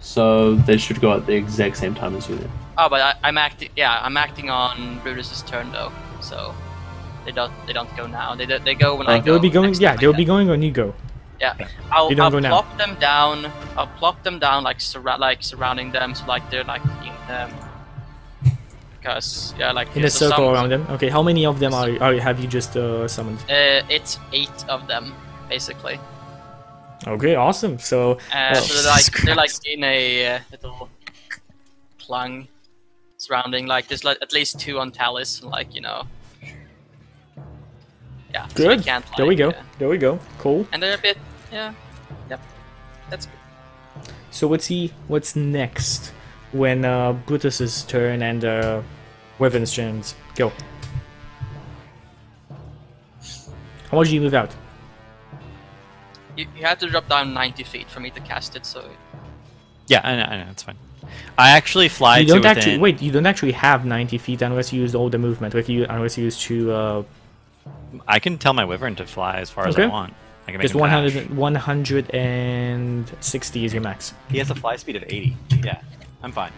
so they should go at the exact same time as you. Then. Oh, but I, I'm acting. Yeah, I'm acting on Brutus's turn though, so they don't they don't go now. They they go when I Uh, go. They'll be going. Yeah, they'll can. be going when you go. Yeah, I'll, I'll plop them down. I'll plop them down like surra- like surrounding them, so like they're like in um. Because yeah, like In a so circle around them. Okay, how many of them are, are have you just uh, summoned? Uh, it's eight of them basically. Okay, awesome. So Uh, Oh, so they're like they're like in a uh, little clung surrounding like there's like at least two on Talis and like you know. Yeah. so good. can't, there we go. uh, There we go. Cool. and they're a bit yeah. Yep. That's good. So what's he? What's next? When uh, Brutus's turn and uh, Wyvern's turns go. How much do you move out? You, you have to drop down 90 feet for me to cast it, so Yeah, I know, I know, it's fine. I actually fly you to don't within. actually wait. You don't actually have 90 feet unless you use all the movement. Like you, unless you use two. Uh, I can tell my wyvern to fly as far as I want. I can make just 100, 160 is your max. He has a fly speed of 80. Yeah, I'm fine.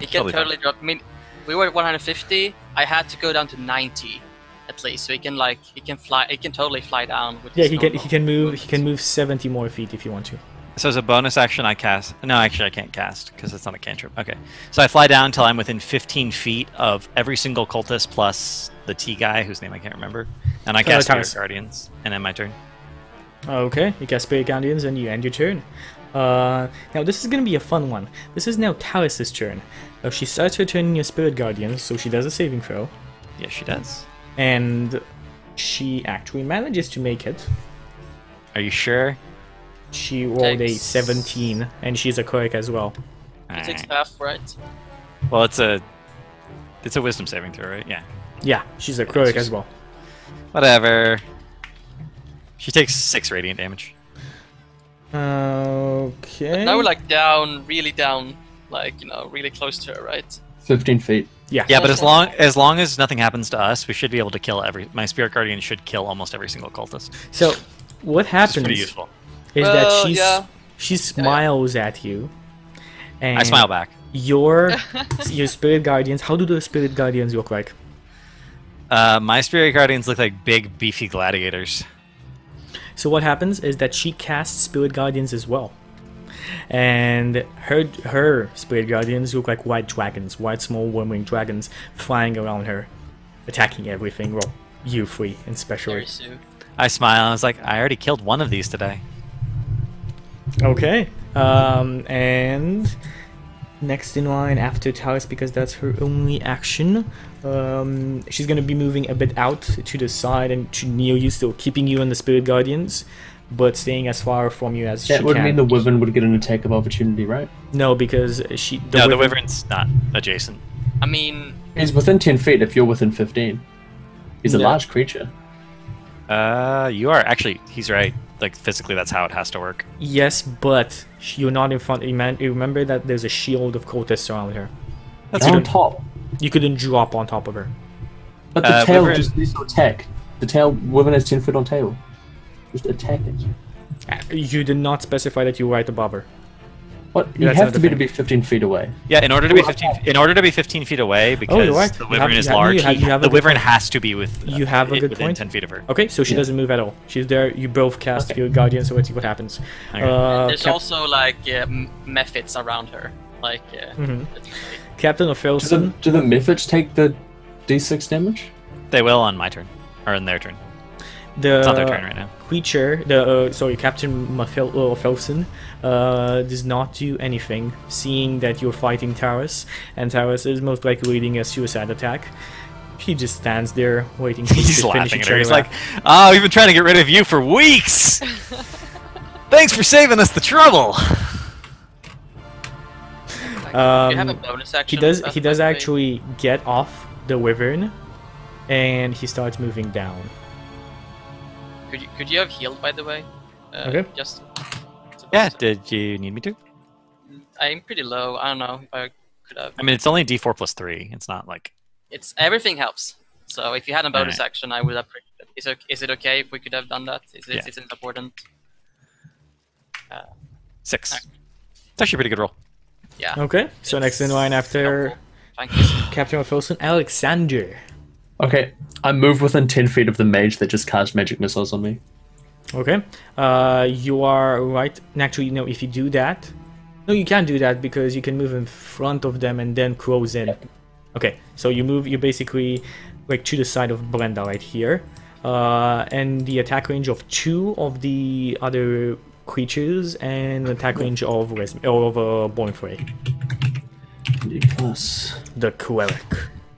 he can Totally fine. totally drop. I mean, we were at 150. I had to go down to 90 at least, so he can like he can fly. He can totally fly down with. Yeah, he can. He can move. He can move 70 more feet if you want to. So as a bonus action, I cast. No, actually, I can't cast because it's not a cantrip. Okay, so I fly down until I'm within 15 feet of every single cultist plus the T guy whose name I can't remember, and I cast Spirit Guardians, and then my turn. Okay, you cast Spirit Guardians and you end your turn. Uh, now this is gonna be a fun one. This is now Talis' turn. Uh, she starts her turn in your Spirit Guardians, so she does a saving throw, Yes, she does. and she actually manages to make it. Are you sure? She rolled a 17, and she's a cleric as well. He takes half, right? Well, it's a it's a Wisdom saving throw, right? Yeah. Yeah, she's a cleric as well. Whatever. She takes six radiant damage. Okay. Now we're like down, really down, like you know, really close to her, right? 15 feet. yeah. Yeah, but as long as long as nothing happens to us, we should be able to kill every. My spirit guardian should kill almost every single cultist. So what Which is happens pretty is useful. that Well, she's, yeah. she smiles at you. And I smile back. Your your spirit guardians. How do the spirit guardians look like? Uh, my spirit guardians look like big, beefy gladiators. So what happens is that she casts spirit guardians as well, and her her spirit guardians look like white dragons, white small wyrmling dragons flying around her, attacking everything. Well, you three and especially. I smile. I was like, I already killed one of these today. Okay. Um, and next in line after Talis, because that's her only action, um, she's gonna be moving a bit out to the side and to near you, still keeping you on the Spirit Guardians, but staying as far from you as That she would can. mean the Wyvern would get an attack of opportunity, right? no, because she. The no, the wyvern's not adjacent. I mean, He's within 10 feet if you're within 15. He's a large creature. Uh, you are actually. He's right. Like physically, that's how it has to work. Yes, but you're not in front. you man- you Remember that there's a shield of cultists around her. That's on top. You couldn't drop on top of her. But the Uh, tail Wyvern- just needs to attack. The tail, Wyvern has 10 foot on tail. Just attack it. Uh, You did not specify that you were right above her. What? You That's have to be to be 15 feet away. Yeah, in order to be 15, in order to be 15 feet away, because Oh, right. the You wyvern have- is have- large, you have- you have a the good wyvern point. has to be with. You have a it good within point. 10 feet of her. Okay, so she Yeah. doesn't move at all. She's there. You both cast Okay. your guardian, so let's see what happens. Okay. Uh, there's also like uh, mephits around her, like. Uh, Mhm. It's like- Captain of Do the, Felson. do the mephits take the d6 damage? They will on my turn, or in their turn. The It's not their turn right now. creature, the uh, sorry, Captain Mafel- uh, uh, does not do anything, seeing that you're fighting Taurus, and Taurus is most likely leading a suicide attack. He just stands there waiting for you He's to finish laughing each at her. other He's like, "Oh, we've been trying to get rid of you for weeks. Thanks for saving us the trouble." Um, you have a bonus action. he does. He does by the actually get off the wyvern, and he starts moving down. Could you, could you have healed, by the way? Uh, Okay. Just. Yeah. Did you need me to? I'm pretty low. I don't know if I could have. I mean, it's only D4 plus three. It's not like. It's everything helps. So if you had a bonus Alright. action, I would have. Is it, is it okay if we could have done that? Is it, Yeah. Isn't important? Six. Alright. It's actually a pretty good roll. Yeah. Okay, so next in line after. Thank you. Captain Wilson, Alexander. Okay, I move within ten feet of the mage that just cast magic missiles on me. Okay, uh, you are right. Actually, no, if you do that, no, you can't do that because you can move in front of them and then close in. Okay, so you move, you basically like to the side of Brenda right here, uh, and the attack range of two of the other creatures and attack range of Res- of uh, Bornfrey, plus the cleric.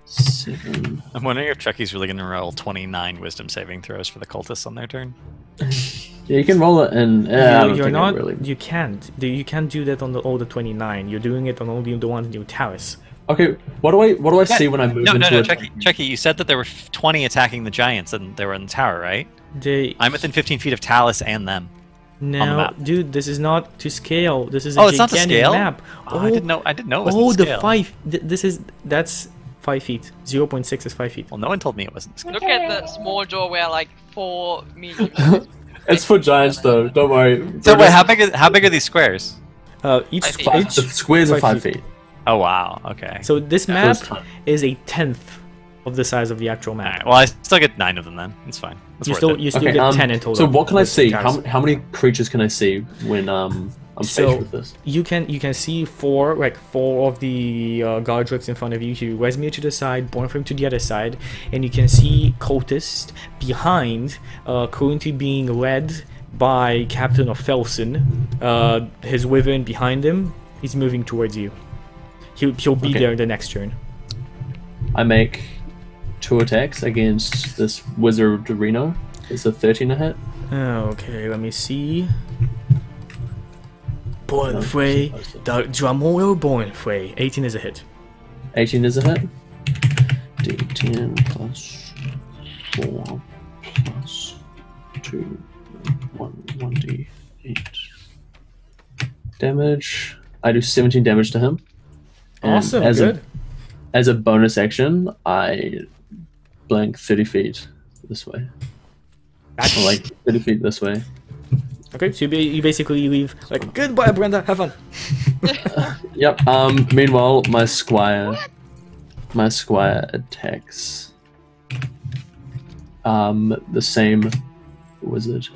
seven. I'm wondering if Chucky's really going to roll 29 wisdom saving throws for the cultists on their turn. Yeah, you can roll it and Yeah, I you, you're not. really. You can't. You can't do that on the all the 29. You're doing it on only the ones in your Taurus. Okay, what do I what do I see when I move No, into no, no, a- Chucky, Chucky, you said that there were 20 attacking the giants and they were in the tower, right? They I'm within 15 feet of Talis and them. No, map. dude. This is not to scale. This is a Oh, it's not to scale? map. Oh, I didn't know. I didn't know it was Oh, to the scale. five. th- This is that's five feet. Zero point six is five feet. Well, no one told me it wasn't to scale. Look at the small door where like four medium. It's for giants though. Don't worry. So wait, how big? Is, how big are these squares? Uh, each, Five feet. squ- Five, the each squares are five five feet. feet. Oh wow. Okay. So this So map it's is a tenth of the size of the actual map. right, well, I still get nine of them then. It's fine. It's you still it. you still Okay, get um, ten in total. So what can I see? How, how many creatures can I see when um I'm So- faced with this? you can you can see four like four of the uh, guard drakes in front of you. You Rezmir to the side, Bornframe to the other side, and you can see Cultist behind, uh, currently being led by Captain Othelstan. Uh, his wyvern behind him. He's moving towards you. He'll he'll be Okay. there the next turn. I make two attacks against this wizard Reno. It's a 13 a hit. Ah, okay, let me see. Born Bornfrey, the Dramoil Bornfrey. 18 is a hit. 18 is a hit. D10 plus 4 plus 2. 1, 1d8. Damage. I do 17 damage to him. And Awesome, as good. A, as a bonus action, I blank 30 feet this way. That's Or like 30 feet this way. Okay, so you, you basically leave like goodbye, Brenda. Have fun. Yep. Um. Meanwhile, my squire, my squire attacks. Um. The same wizard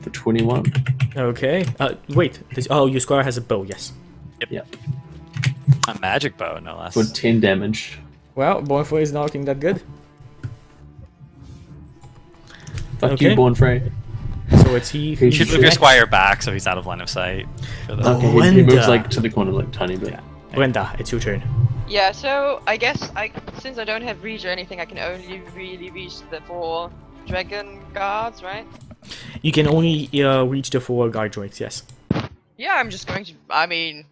for twenty-one. Okay. Uh, wait. This, oh, your squire has a bow. Yes. Yep. A magic bow, no less. For ten damage. Well, Bornfrey is not looking that good. Fuck Okay. you, Bornfrey. So it's he. You You should move your squire back so he's out of line of sight. Okay. He, he moves like to the corner, like tiny bit. Brenda, it's your turn. yeah, so I guess I since I don't have reach or anything, I can only really reach the four dragon guards, right? You can only uh, reach the four guard drakes. Yes. Yeah, I'm just going to. I mean,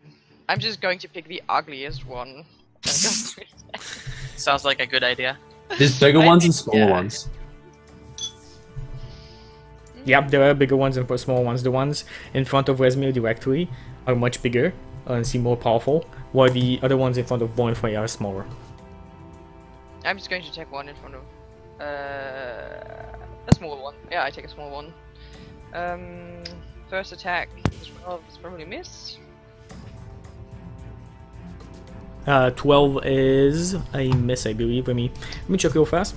I'm just going to pick the ugliest one. and go for it. Sounds like a good idea. There's bigger I ones and smaller yeah. ones. Yep, there are bigger ones and for small ones. The ones in front of Rezmir directly are much bigger and seem more powerful, while the other ones in front of Bornfrey are smaller. I'm just going to take one in front of. Uh, a small one. Yeah, I take a small one. Um, first attack. It's probably miss. Uh, 12 is a miss, I believe. Let me let me check real fast.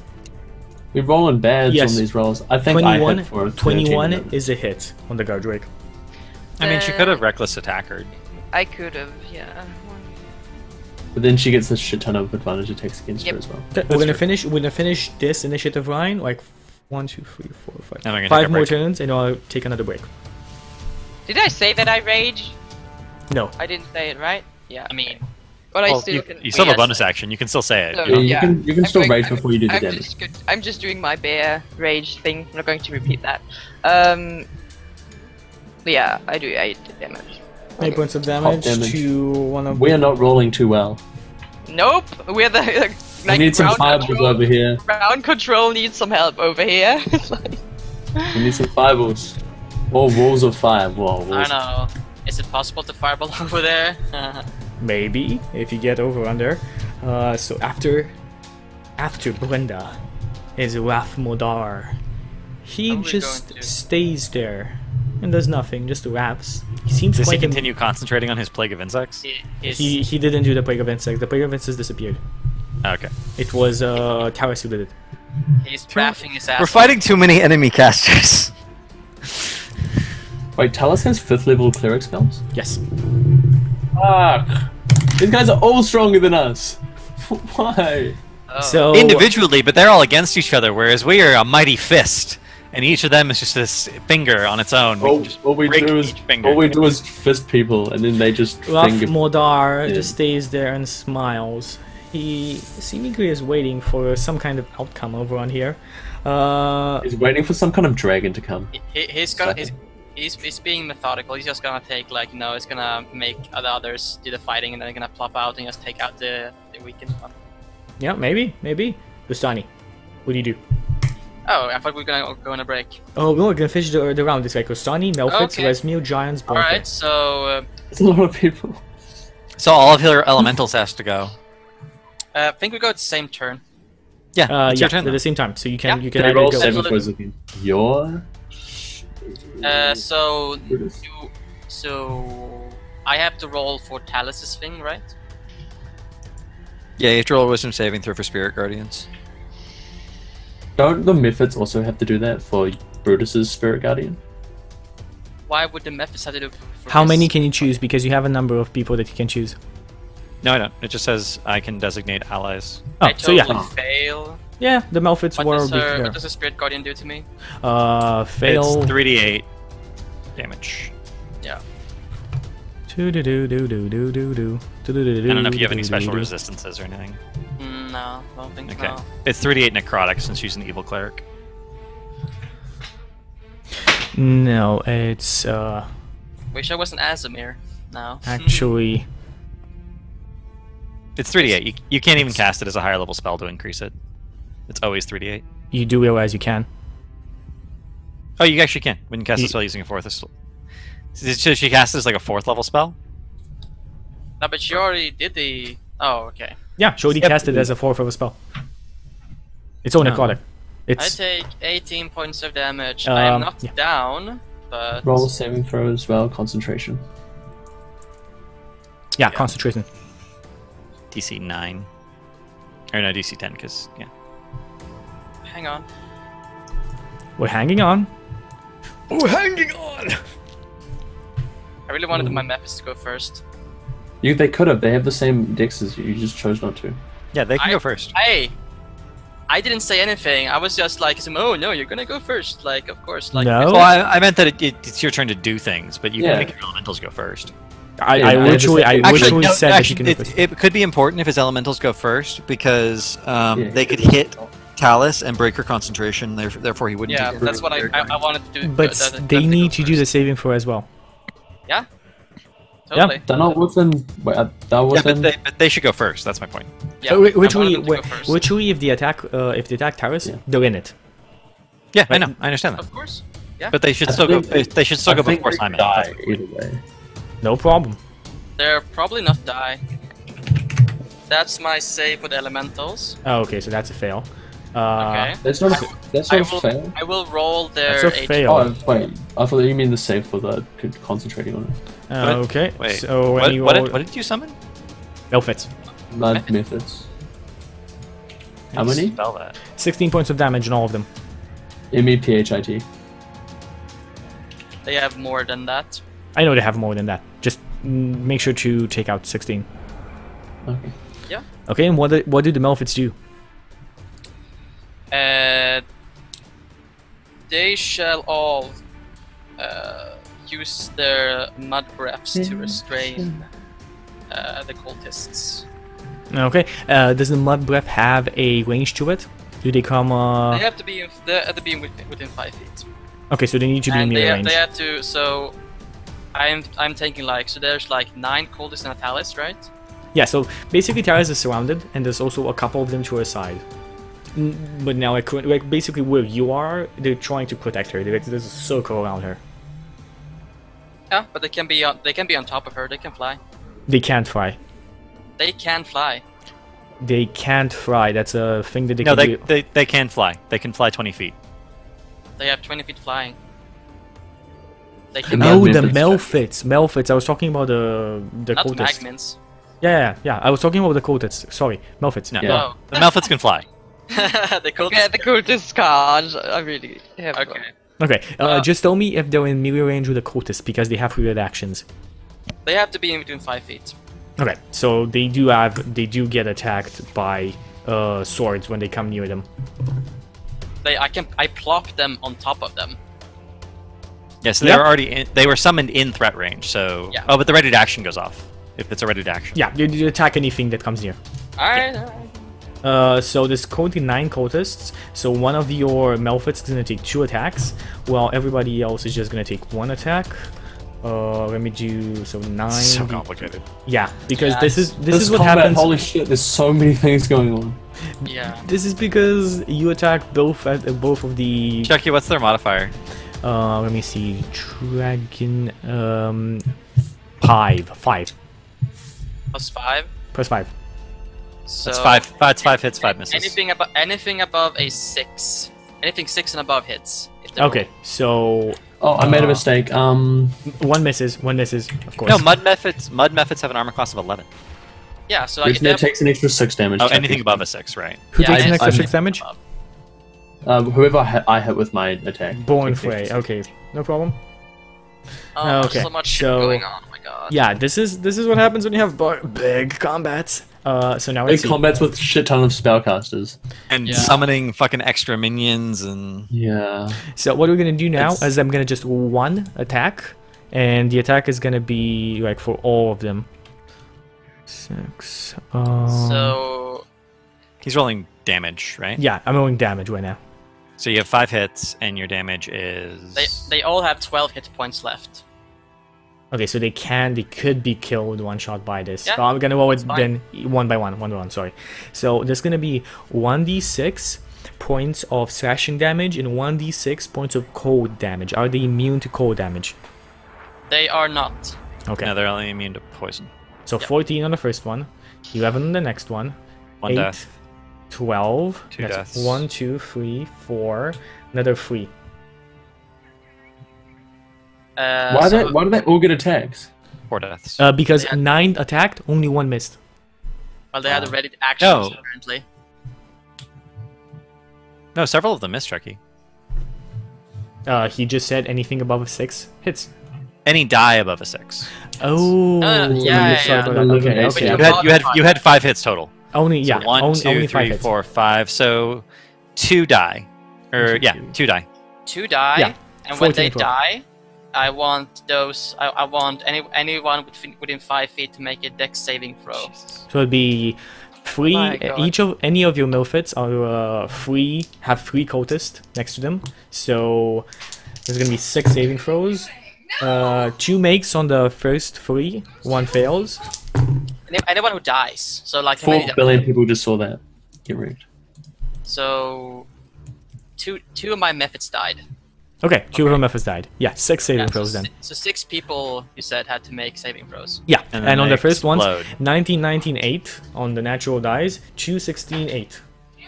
We're rolling bads Yes. on these rolls. I think I 21, hit for 21 is a hit on the guard drake. I mean, she Uh, could have reckless attacker. I could have, yeah. But then she gets a shit ton of advantage attacks against Yep. her as well. Okay, we're gonna true. finish. We're gonna finish this initiative line like one, two, three, four, five, And we're gonna take five more break. turns, and I'll take another break. Did I say that I rage? No, I didn't say it, right? Yeah. I mean, But I still you, can. you still have a bonus action. You can still say it. So, you know? Yeah, you can you can I'm still going- rage I'm- before you do the I'm damage. just, good, I'm just doing my bear rage thing. I'm not going to repeat that. Um. Yeah, I do 8 damage. eight points of damage, damage. to one of. We are not rolling too well. Nope, we're the. Like, we need some ground fireballs control- over here. Ground control needs some help over here. Like- We need some fireballs. Or walls of fire. Whoa, I walls. don't know. Is it possible to fireball over there? Maybe if you get over under. Uh, so after, after Brenda, is Rath Modar. He just stays there and does nothing, just raps. He seems Does he quite. im- continue concentrating on his plague of insects? He, He he didn't do the plague of insects. The plague of insects disappeared. Okay. It was uh Taras who did it. he's drafting his ass. We're fighting too many enemy casters. Wait, Talis has fifth level cleric spells? Yes. Fuck! These guys are all stronger than us! Why? Oh. So Individually, but they're all against each other, whereas we are a mighty fist, and each of them is just this finger on its own. We All, just all we break do is each finger. all we do is fist people, and then they just Ralph finger. Modar Yeah. just stays there and smiles. He seemingly is waiting for some kind of outcome over on here. Uh, He's waiting for some kind of dragon to come. He, he- he's gonna he's, he's, he's being methodical. He's just gonna take like you know, he's gonna make the others do the fighting, and then they're gonna plop out and just take out the the weakened one. yeah, maybe, maybe. Rostani, what do you do? Oh, I thought we were gonna go on a break. Oh, no, we're gonna finish the, the round. It's like Rostani, Melfitz, Okay. Rezmir, Giants, All right, so uh, It's a lot of people. So all of your elementals has to go. uh, I think we go at the same turn. Yeah, Uh, it's yeah, your turn. at then. the same time. So you can Yeah. you can Can I either roll go. seven for Zipin? Your. Uh, so you, so I have to roll for Talis's thing, right? Yeah, you have to roll a wisdom saving throw for spirit guardians. Don't the mephits also have to do that for Brutus's spirit guardian? Why would the mephits have to do? For How his? many can you choose? Because you have a number of people that you can choose. No, I don't. It just says I can designate allies. Oh, I so yeah, totally fail. Yeah, the Melfits What were does, big her, there. what does a Spirit Guardian do to me? Uh, fail. It's 3d8 damage. Yeah. Do do do do do do do do. do do. I don't know if you have any special resistances or anything. Mm, no, I don't think Okay. no. It's 3d8 necrotic since she's an evil cleric. No, it's uh Wish I wasn't Azamir. No. actually It's 3d8. You, you can't even cast it as a higher level spell to increase it. It's always 3d8. you do realize you can. Oh, you actually can. When you cast Ye- a spell using a fourth. So so she cast it as like a fourth level spell? no, but she already did the. Oh, okay. Yeah, Shodi Yep. cast it as a fourth level spell. It's all Oh. necrotic. I It's take 18 points of damage. I am Um, not yeah. down, but Roll saving throw as well, concentration. yeah, concentration. DC 9. Or no, DC 10, because, yeah. Hang on. We're hanging on. We're hanging on. I really wanted my mephits to go first. You, they could have. They have the same dex as you. You just chose not to. Yeah, they can I- go first. Hey, I didn't say anything. I was just like, "Oh no, you're gonna go first. Like, of course. Like, No. Well, I, I meant that it, it, it's your turn to do things, but you Yeah. can make your elementals go first. I, Yeah, I I literally, I understand. literally no, said actually, that you can. it, it could be important if his elementals go first because um, Yeah. they could hit Talis and break her concentration. Therefore, he wouldn't. yeah, take that's what I, I. I wanted to do. but that- that- they need to do the saving throw as well. Yeah. Totally. They're not within. Wait, uh, that wasn't. but they, but they should go first. That's my point. Yeah, Uh, I literally, wanted them to go first. literally, if the attack, uh, if the attack Talis, Yeah. they're in it. Yeah, I know. I understand that. Of course. Yeah. But they should I still go. think They, they should still I go think before they Simon. die That's my point. either way. No problem. They're probably not die. That's my save with elementals. Oh, okay, so that's a fail. Uh, Okay. That's not. I A, will- that's I not a will, fail. I will roll their That's a HP. fail. Oh wait, I thought you mean the save for the concentrating on it. uh, okay. Wait. So what, you what, did, what did you summon? Melfits. Mud Mephits. mephits. How How do you many? Spell that. 16 points of damage in all of them. M E P H I T. They have more than that. I know they have more than that. Just make sure to take out 16. Okay. Yeah. Okay, and what do, what do the Melfits do? Uh, they shall all uh, use their mud breaths to restrain uh, the cultists. Okay, uh, does the Mud Breath have a range to it? Do they come, uh... they have to be in, they have to be within, within five feet. Okay, so they need to be in and they, melee have, range. they have to. So, I'm I'm thinking like so. There's like nine cultists and a Talis, right? Yeah, so basically Talis is surrounded, and there's also a couple of them to her side. N- But now, like, current- like basically where you are, they're trying to protect her. There's there's a circle around her. Yeah, but they can be on they can be on top of her. They can fly. They can't fly. They can fly. They can't fly. That's a thing that they No, can they, do. they they can fly. They can fly 20 feet. They have 20 feet flying. They can The Oh, the Melfits. Melfits. I was talking about the the not cultists. magmins. Yeah, yeah, yeah. I was talking about the cultists. Sorry, Melfits. No, Yeah. the Melfits can fly. The cool. Yeah, the coolest card. I really have. one. Okay. Okay, uh, Uh, just tell me if they're in melee range with the cultists because they have weird actions. They have to be in between five feet. Okay, so they do have they do get attacked by uh, swords when they come near them. They, I can, I plop them on top of them. Yeah, so Yeah. they were already in, they were summoned in threat range. So Yeah. oh, but the ready to action goes off if it's a ready to action. Yeah, you, you attack anything that comes near. Alright, alright. Uh, so there's currently nine cultists. So one of your Melfits is gonna take two attacks, while everybody else is just gonna take one attack. Uh, let me do so nine. So complicated. Yeah, because Yeah, this is it's- this, is what combat, happens. Holy shit! There's so many things going on. Yeah. This is because you attack both at uh, both of the. Chuky, what's their modifier? Uh, let me see. Dragon. Um, five. Five. Plus five. Plus five. So That's five. That's five hits, five misses. Anything above anything above a six, anything six and above hits. if they're Okay, so Oh, I made a Uh, mistake. Um, one misses. One misses. Of course. No, mud mephits. Mud mephits have an armor class of eleven. Yeah, so like if which they now takes an extra six damage. Oh, Chuky. anything above a six, right? Who Yeah, takes an extra I- six damage? Um, whoever I hit, I hit with my attack. Born Takes Frey. Okay, no problem. oh, okay, so much so- going on. Oh my god. Yeah, this is this is what happens when you have bu- big combats. Uh, so now Big let's see. combats with shit ton of spellcasters. And Yeah. summoning fucking extra minions and Yeah. So what are we're gonna do now It's- is I'm gonna just one attack, and the attack is gonna be like for all of them. Six. Um, So he's rolling damage, right? yeah, I'm rolling damage right now. So you have five hits, and your damage is. they they all have twelve hit points left. Okay, so they can, they could be killed one shot by this. Yeah, so I'm gonna roll it then one by one, one by one. Sorry. So there's gonna be one d6 points of slashing damage and one d6 points of cold damage. Are they immune to cold damage? They are not. Okay. No, they're only immune to poison. so yeah. 14 on the first one, 11 on the next one, One eight, death. 12. Two that's deaths. one, two, three, four, another three. Uh, why, so, they, why do they all get attacks? Four deaths. Uh, because had- nine attacked, only one missed. Well, they had Oh. a ready actions No. apparently. no, several of them missed Chuky. Uh, he just said anything above a six hits. Any die above a six. Oh, Uh, yeah, yeah, yeah. that. Okay, okay. You you had you had you had five hits total. Only So yeah, one, only, two, only three, five hits. four, five. So two die, or two, yeah, two die. Two die, Yeah, and when they total. die, I want those. I, I want any anyone within within five feet to make a dex saving throw. So it'd be three. Each of any of your Milfits are uh, three. Have three cultists next to them. So there's gonna be six saving throws. Uh, two makes on the first three. One fails. Anyone who dies. So like four billion Four many di- billion people just saw that. Get wrecked. So two two of my mephits died. Okay, two of them have died. Yeah, six saving Yeah, so, throws then. so six people you said had to make saving throws. Yeah, And and, on the first ones, explode. 19, 19, 8 on the natural dies, 2, 16, 8.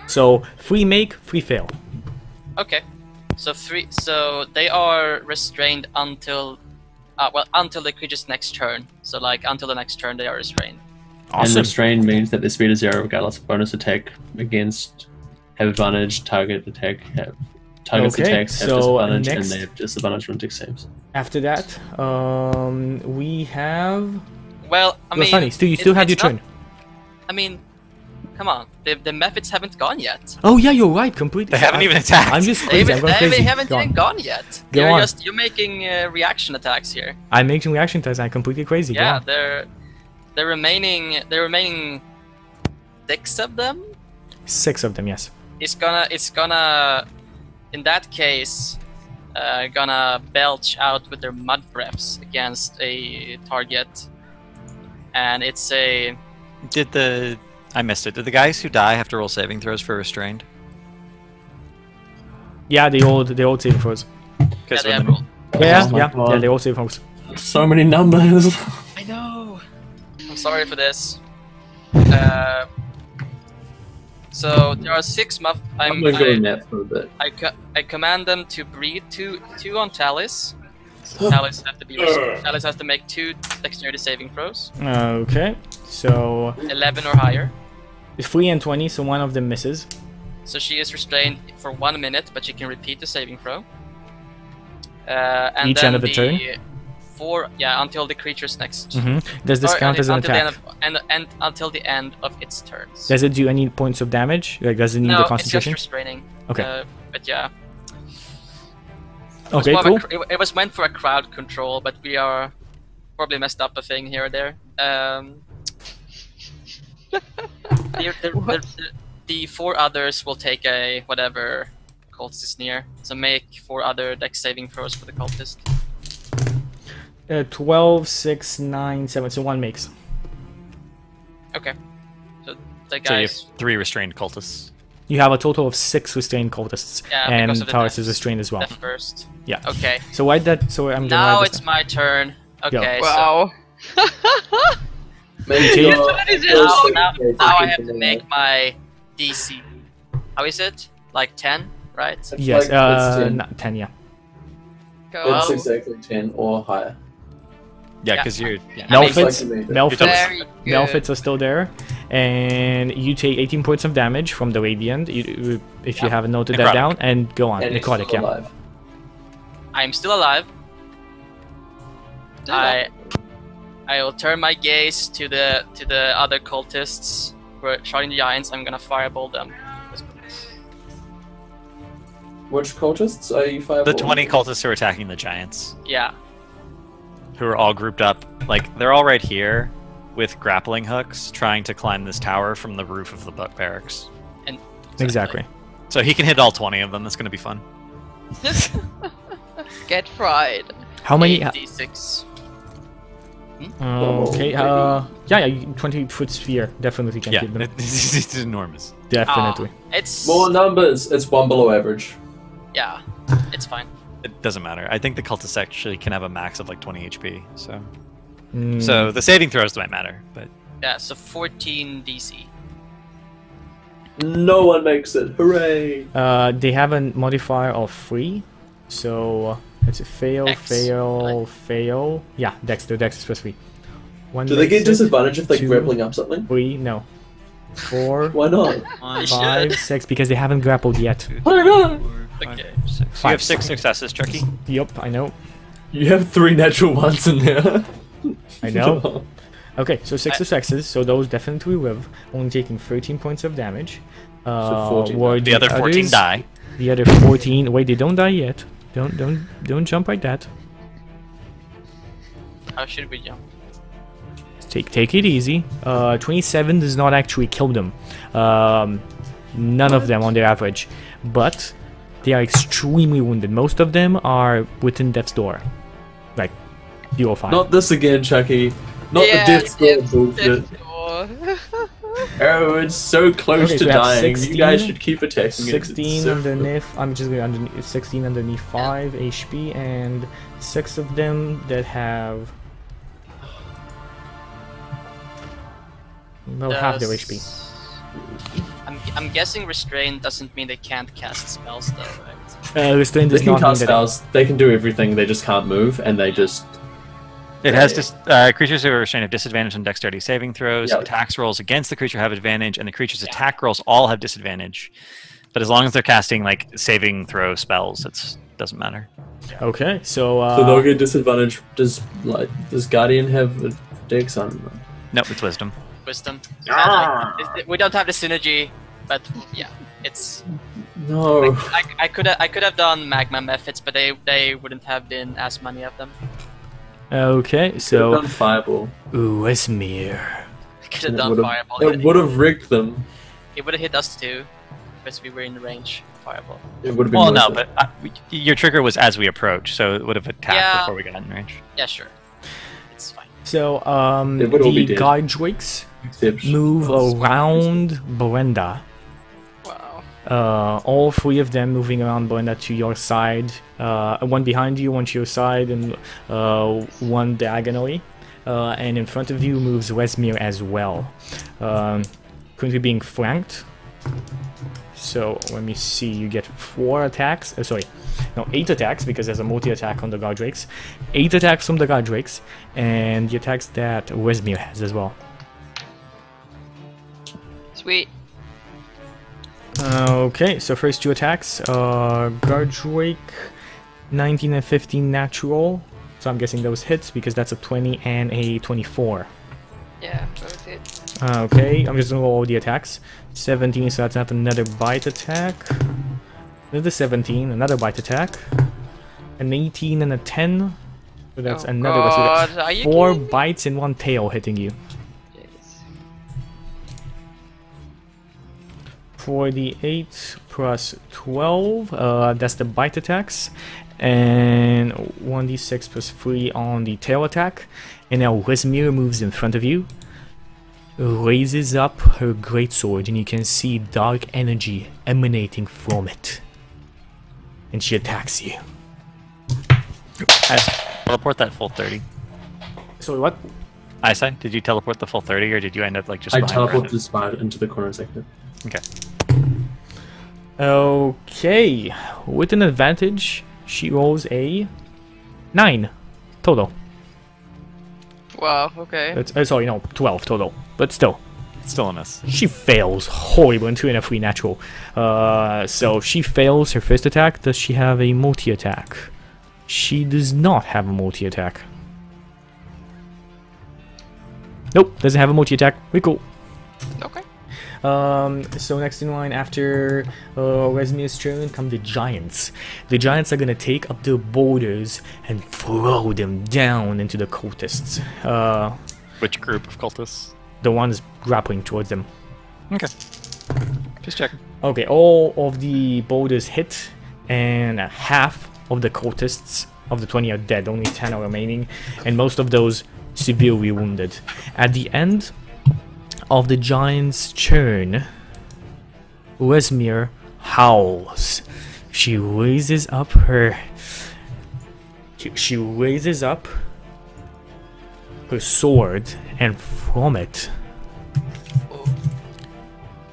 So, three make, three fail. Okay. So three. So they are restrained until, uh, well, until the creature's next turn. So like until the next turn, they are restrained. Awesome. And Awesome. restrain means that their speed is zero regardless of bonus attack against have advantage, target attack have target's Okay, attacks have so disadvantage next- and they have disadvantage when deck saves. After that, um, we have. Well, I well, mean, funny, still you still have your it's not- turn. I mean, come on, the the mephits haven't gone yet. Oh yeah, you're right. Completely. They haven't I- even attacked. I'm just They, crazy. haven't- I'm going they crazy. haven't Go on. even gone yet. Go you're on. just you're making uh, reaction attacks here. I'm making reaction attacks. I'm completely crazy. Go Yeah, on. they're the remaining the remaining six of them Six of them. Yes. It's gonna it's gonna in that case uh, gonna belch out with their mud breaths against a target and it's a Did the I missed it? Did the guys who die have to roll saving throws for restrained? Yeah, they all they all save throws. yeah, they have rolled. Yeah, Oh yeah, God. yeah. They all save throws. So many numbers. I know. I'm sorry for this. Uh, so there are six muff. I'm I'm, gonna go I, in that for a bit. I, co- I command them to breed two two on Talis. Alice have to be. Alice has to make two dexterity saving throws, Okay, so 11 or higher. 3 and 20, so one of them misses. So she is restrained for one minute, but she can repeat the saving throw. Uh, and Each then end of the turn? Four, yeah, until the creature's next. hmm Does this Or count as until an the end attack? of- and, and until the end of its turns. Does it do any points of damage? Like, does it need no, the it's just restraining. Okay. Uh, but yeah. It was Okay, more of a cool. it, it was meant for a crowd control, but we are probably messed up a thing here or there. Um, the, the, the, the, the four others will take a whatever cultist is near. So make four other deck saving throws for the cultist. Uh, 12, 6, 9, 7, so one makes. Okay. So the So you have guys. three restrained cultists. You have a total of six restrained cultists, Yeah, and because of the Taurus is restrained as well. Death first. Yeah. Okay. So why that? So I'm Now it's this my turn. Okay. So Wow. Make Take- your That is it. now, save now I have to make my DC. How is it? Like 10, right? It's Yes, like- uh, it's 10. 10, yeah. Go. It's exactly 10 or higher. Yeah, Yeah. because you're. Yeah. No I mean, fits, It's like the- Melfits, Melfits are still there, and you take 18 points of damage from the radiant. You, if you haven't noted that down, and go on, And it's necrotic, still yeah. alive. I'm still alive. I I will turn my gaze to the to the other cultists who are shouting the giants. I'm gonna fireball them. Which cultists are you fireballing? The 20 cultists who are attacking the giants, Yeah. Who are all grouped up. Like, they're all right here with grappling hooks trying to climb this tower from the roof of the bu- barracks. And exactly. So he can hit all 20 of them. That's going to be fun. Get fried. How many? D6. Uh, okay, uh, yeah, yeah, 20 foot sphere definitely can Yeah, hit them. it- it's enormous. Definitely. Ah, it's More numbers. It's one below average. yeah. It's fine. It doesn't matter. I think the cultists actually can have a max of like 20 HP. So, Mm, so the saving throws might matter, but Yeah. So 14 DC. No one makes it. Hooray! uh, they have a modifier of 3, so uh, it's a fail, Dex, fail, right? fail. Yeah, dex, the dex is plus 3. One Do they get disadvantage if they're grappling up something? 3, no. 4, Why not? five, six, because they haven't grappled yet. Why not? Okay. six. You have six successes, Chuky. Yep, I know. You have three natural ones in there. I know. Okay, so six successes, so those definitely live, only taking 13 points of damage. Uh, 14 where The other 14 others- die. The other 14. Wait, they don't die yet. Don't don't don't jump like that. How should we jump? Take take it easy. Uh, 27 does not actually kill them. Um, none of them on their average, but they are extremely wounded. Most of them are within death's door, like zero five. Not this again, Chuky. Not Yeah, the death's yeah, score bullshit. Death door. Oh, it's so close Okay, to so dying. 16, you guys should keep attacking it. 16 so- underneath. I'm just going underneath. 16 underneath 5 HP, and six of them that have. Well, half their HP. Does- I'm, I'm guessing restrain doesn't mean they can't cast spells though, right? Uh, restraint They does can not cast that. spells. They can do everything. They just can't move, and they just It has dis- uh, creatures who are restrained have disadvantage on dexterity saving throws. Yeah. Attacks rolls against the creature have advantage, and the creature's attack rolls all have disadvantage. But as long as they're casting like saving throw spells, it doesn't matter. Okay, so. Uh, so they'll get disadvantage. Does like does Guardian have a dex on them? Nope, it's wisdom. Wisdom. Yeah, like, it's- we don't have the synergy, but yeah, it's. No. I, I could have I could have done magma mephits, but they they wouldn't have been as many of them. Okay, Could so. have done fireball. Ooh, Esmir. I could have it done would've- fireball. It would have rigged them. It would have hit us too, because we were in the range. Fireball. It would have been. Well, no, but uh, we- your trigger was as we approach, so it would have attacked Yeah. before we got in range. Yeah, sure. It's fine. So, um, They would all be the guide guard drakes Except- move around Brenda. Wow. Uh, all three of them moving around Brenda to your side. Uh, one behind you, one to your side, and uh, one diagonally. Uh, and in front of you moves Rezmir as well. Um, currently being flanked So let me see. You get four attacks. Uh, sorry, no, eight attacks because there's a multi-attack on the guard drakes. Eight attacks from the guard drakes, and the attacks that Rezmir has as well. Sweet. Okay, so first two attacks. Uh, guard drake, 19 and 15 natural. So I'm guessing those hits because that's a 20 and a 24. Yeah, both hit. Uh, okay, I'm just gonna roll all the attacks. 17, so that's not another bite attack. Another 17, another bite attack. An 18 and a 10. So that's Oh another God, are you four bites in one tail hitting you. 48 plus 12, uh, that's the bite attacks, and 1d6 plus 3 on the tail attack. And now Rezmir moves in front of you, raises up her greatsword, and you can see dark energy emanating from it. And she attacks you. Guys, teleport that full 30. Sorry, what? Eyecye, did you teleport the full 30 or did you end up like just I teleported the spider into the corner a second. Okay. Okay, with an advantage, she rolls a 9 total. Wow, okay. It's, uh, sorry, no, 12 total. But still, Still a miss. she fails horribly into 2 and a 3 natural. Uh, so she fails her first attack. Does she have a multi attack? She does not have a multi attack. Nope, doesn't have a multi attack. We cool. Okay. Um, so next in line after uh, Rezmir's turn come the giants. The giants are gonna take up the boulders and throw them down into the cultists. Uh, Which group of cultists? the ones grappling towards them. Okay. Just checking. Okay, all of the boulders hit, and half of the cultists of the 20 are dead. Only 10 are remaining, and most of those severely wounded. At the end of the giant's churn. Rezmir howls. She raises up her. she- She raises up her sword, and from it.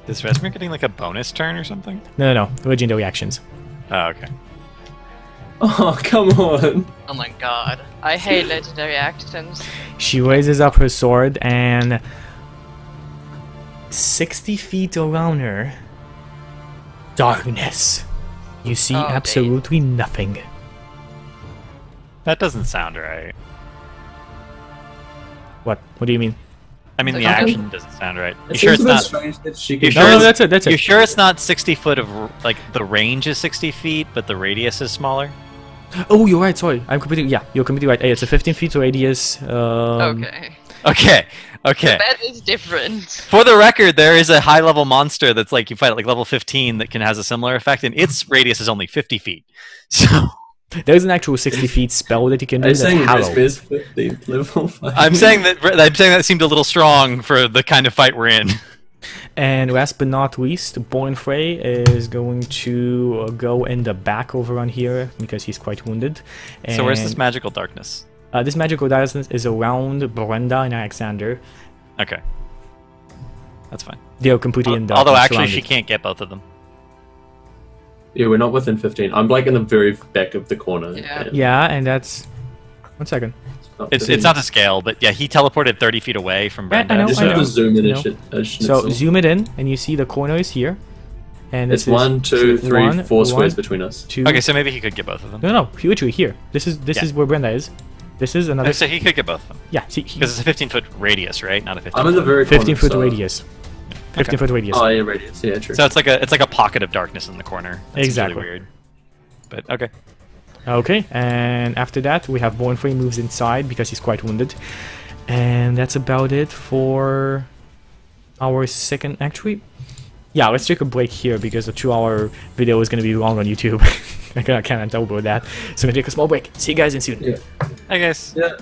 Is Rezmir getting like a bonus turn or something? No, no, no. Legendary actions. Oh, okay. Oh, come on. Oh my god. I hate legendary actions. She raises up her sword and 60 feet around her, darkness. You see Oh, dang. absolutely nothing. That doesn't sound right. What? What do you mean? I mean, the Okay. action doesn't sound right. You It sure it's not? that she You sure no, no, it's- that's it. That's You sure it's not 60 foot of like the range is 60 feet, but the radius is smaller? Oh, you're right. Sorry, I'm completely. Yeah, you're completely right. Hey, it's a 15 feet radius. Um, okay. Okay. Okay. That is different. For the record, there is a high level monster that's like you fight at like level 15 that can has a similar effect, and its radius is only 50 feet. So There's an actual 60 feet spell that you can do. Are you That's saying Hallow. Respear's 15th level? I'm saying that I'm saying that seemed a little strong for the kind of fight we're in. And last but not least, Bornfrey is going to uh, go in the back over on here because he's quite wounded. And So where's this magical darkness? Uh, this magical distance is around Brenda and Alexander. Okay. That's fine. They are completely in the Although actually she can't get both of them. Yeah, we're not within 15. I'm like in the very back of the corner. Yeah. and Yeah, and that's one second. not It's it's not to scale, but yeah, he teleported 30 feet away from Yeah, I Brenda. know, Just I know. zoom in I a, know. a So zoom it in, and you see the corner is here. And It's this is one, two, so three, one, four squares one, between us. two- Okay, so maybe he could get both of them. No, no, literally here. This is this Yeah. is where Brenda is. This is another. So he could get both of them yeah, see, because it's a 15 foot radius, right? Not a 15. I'm in the foot. very 15 foot so- radius. 15 foot radius. Oh, yeah, radius. Yeah, true. So it's like a it's like a pocket of darkness in the corner. That seems Exactly. Really weird. But okay. Okay, and after that we have Bornfrey moves inside because he's quite wounded. And that's about it for our second actually. Yeah, let's take a break here because the two hour video is gonna be long on YouTube. I can't, I can't tell about that. So I'm gonna take a small break. See you guys in soon. Yeah. Hi guys. yeah.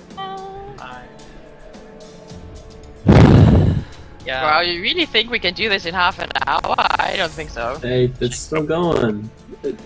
Yeah. Wow, you really think we can do this in half an hour? I don't think so. Hey, it's still going. It-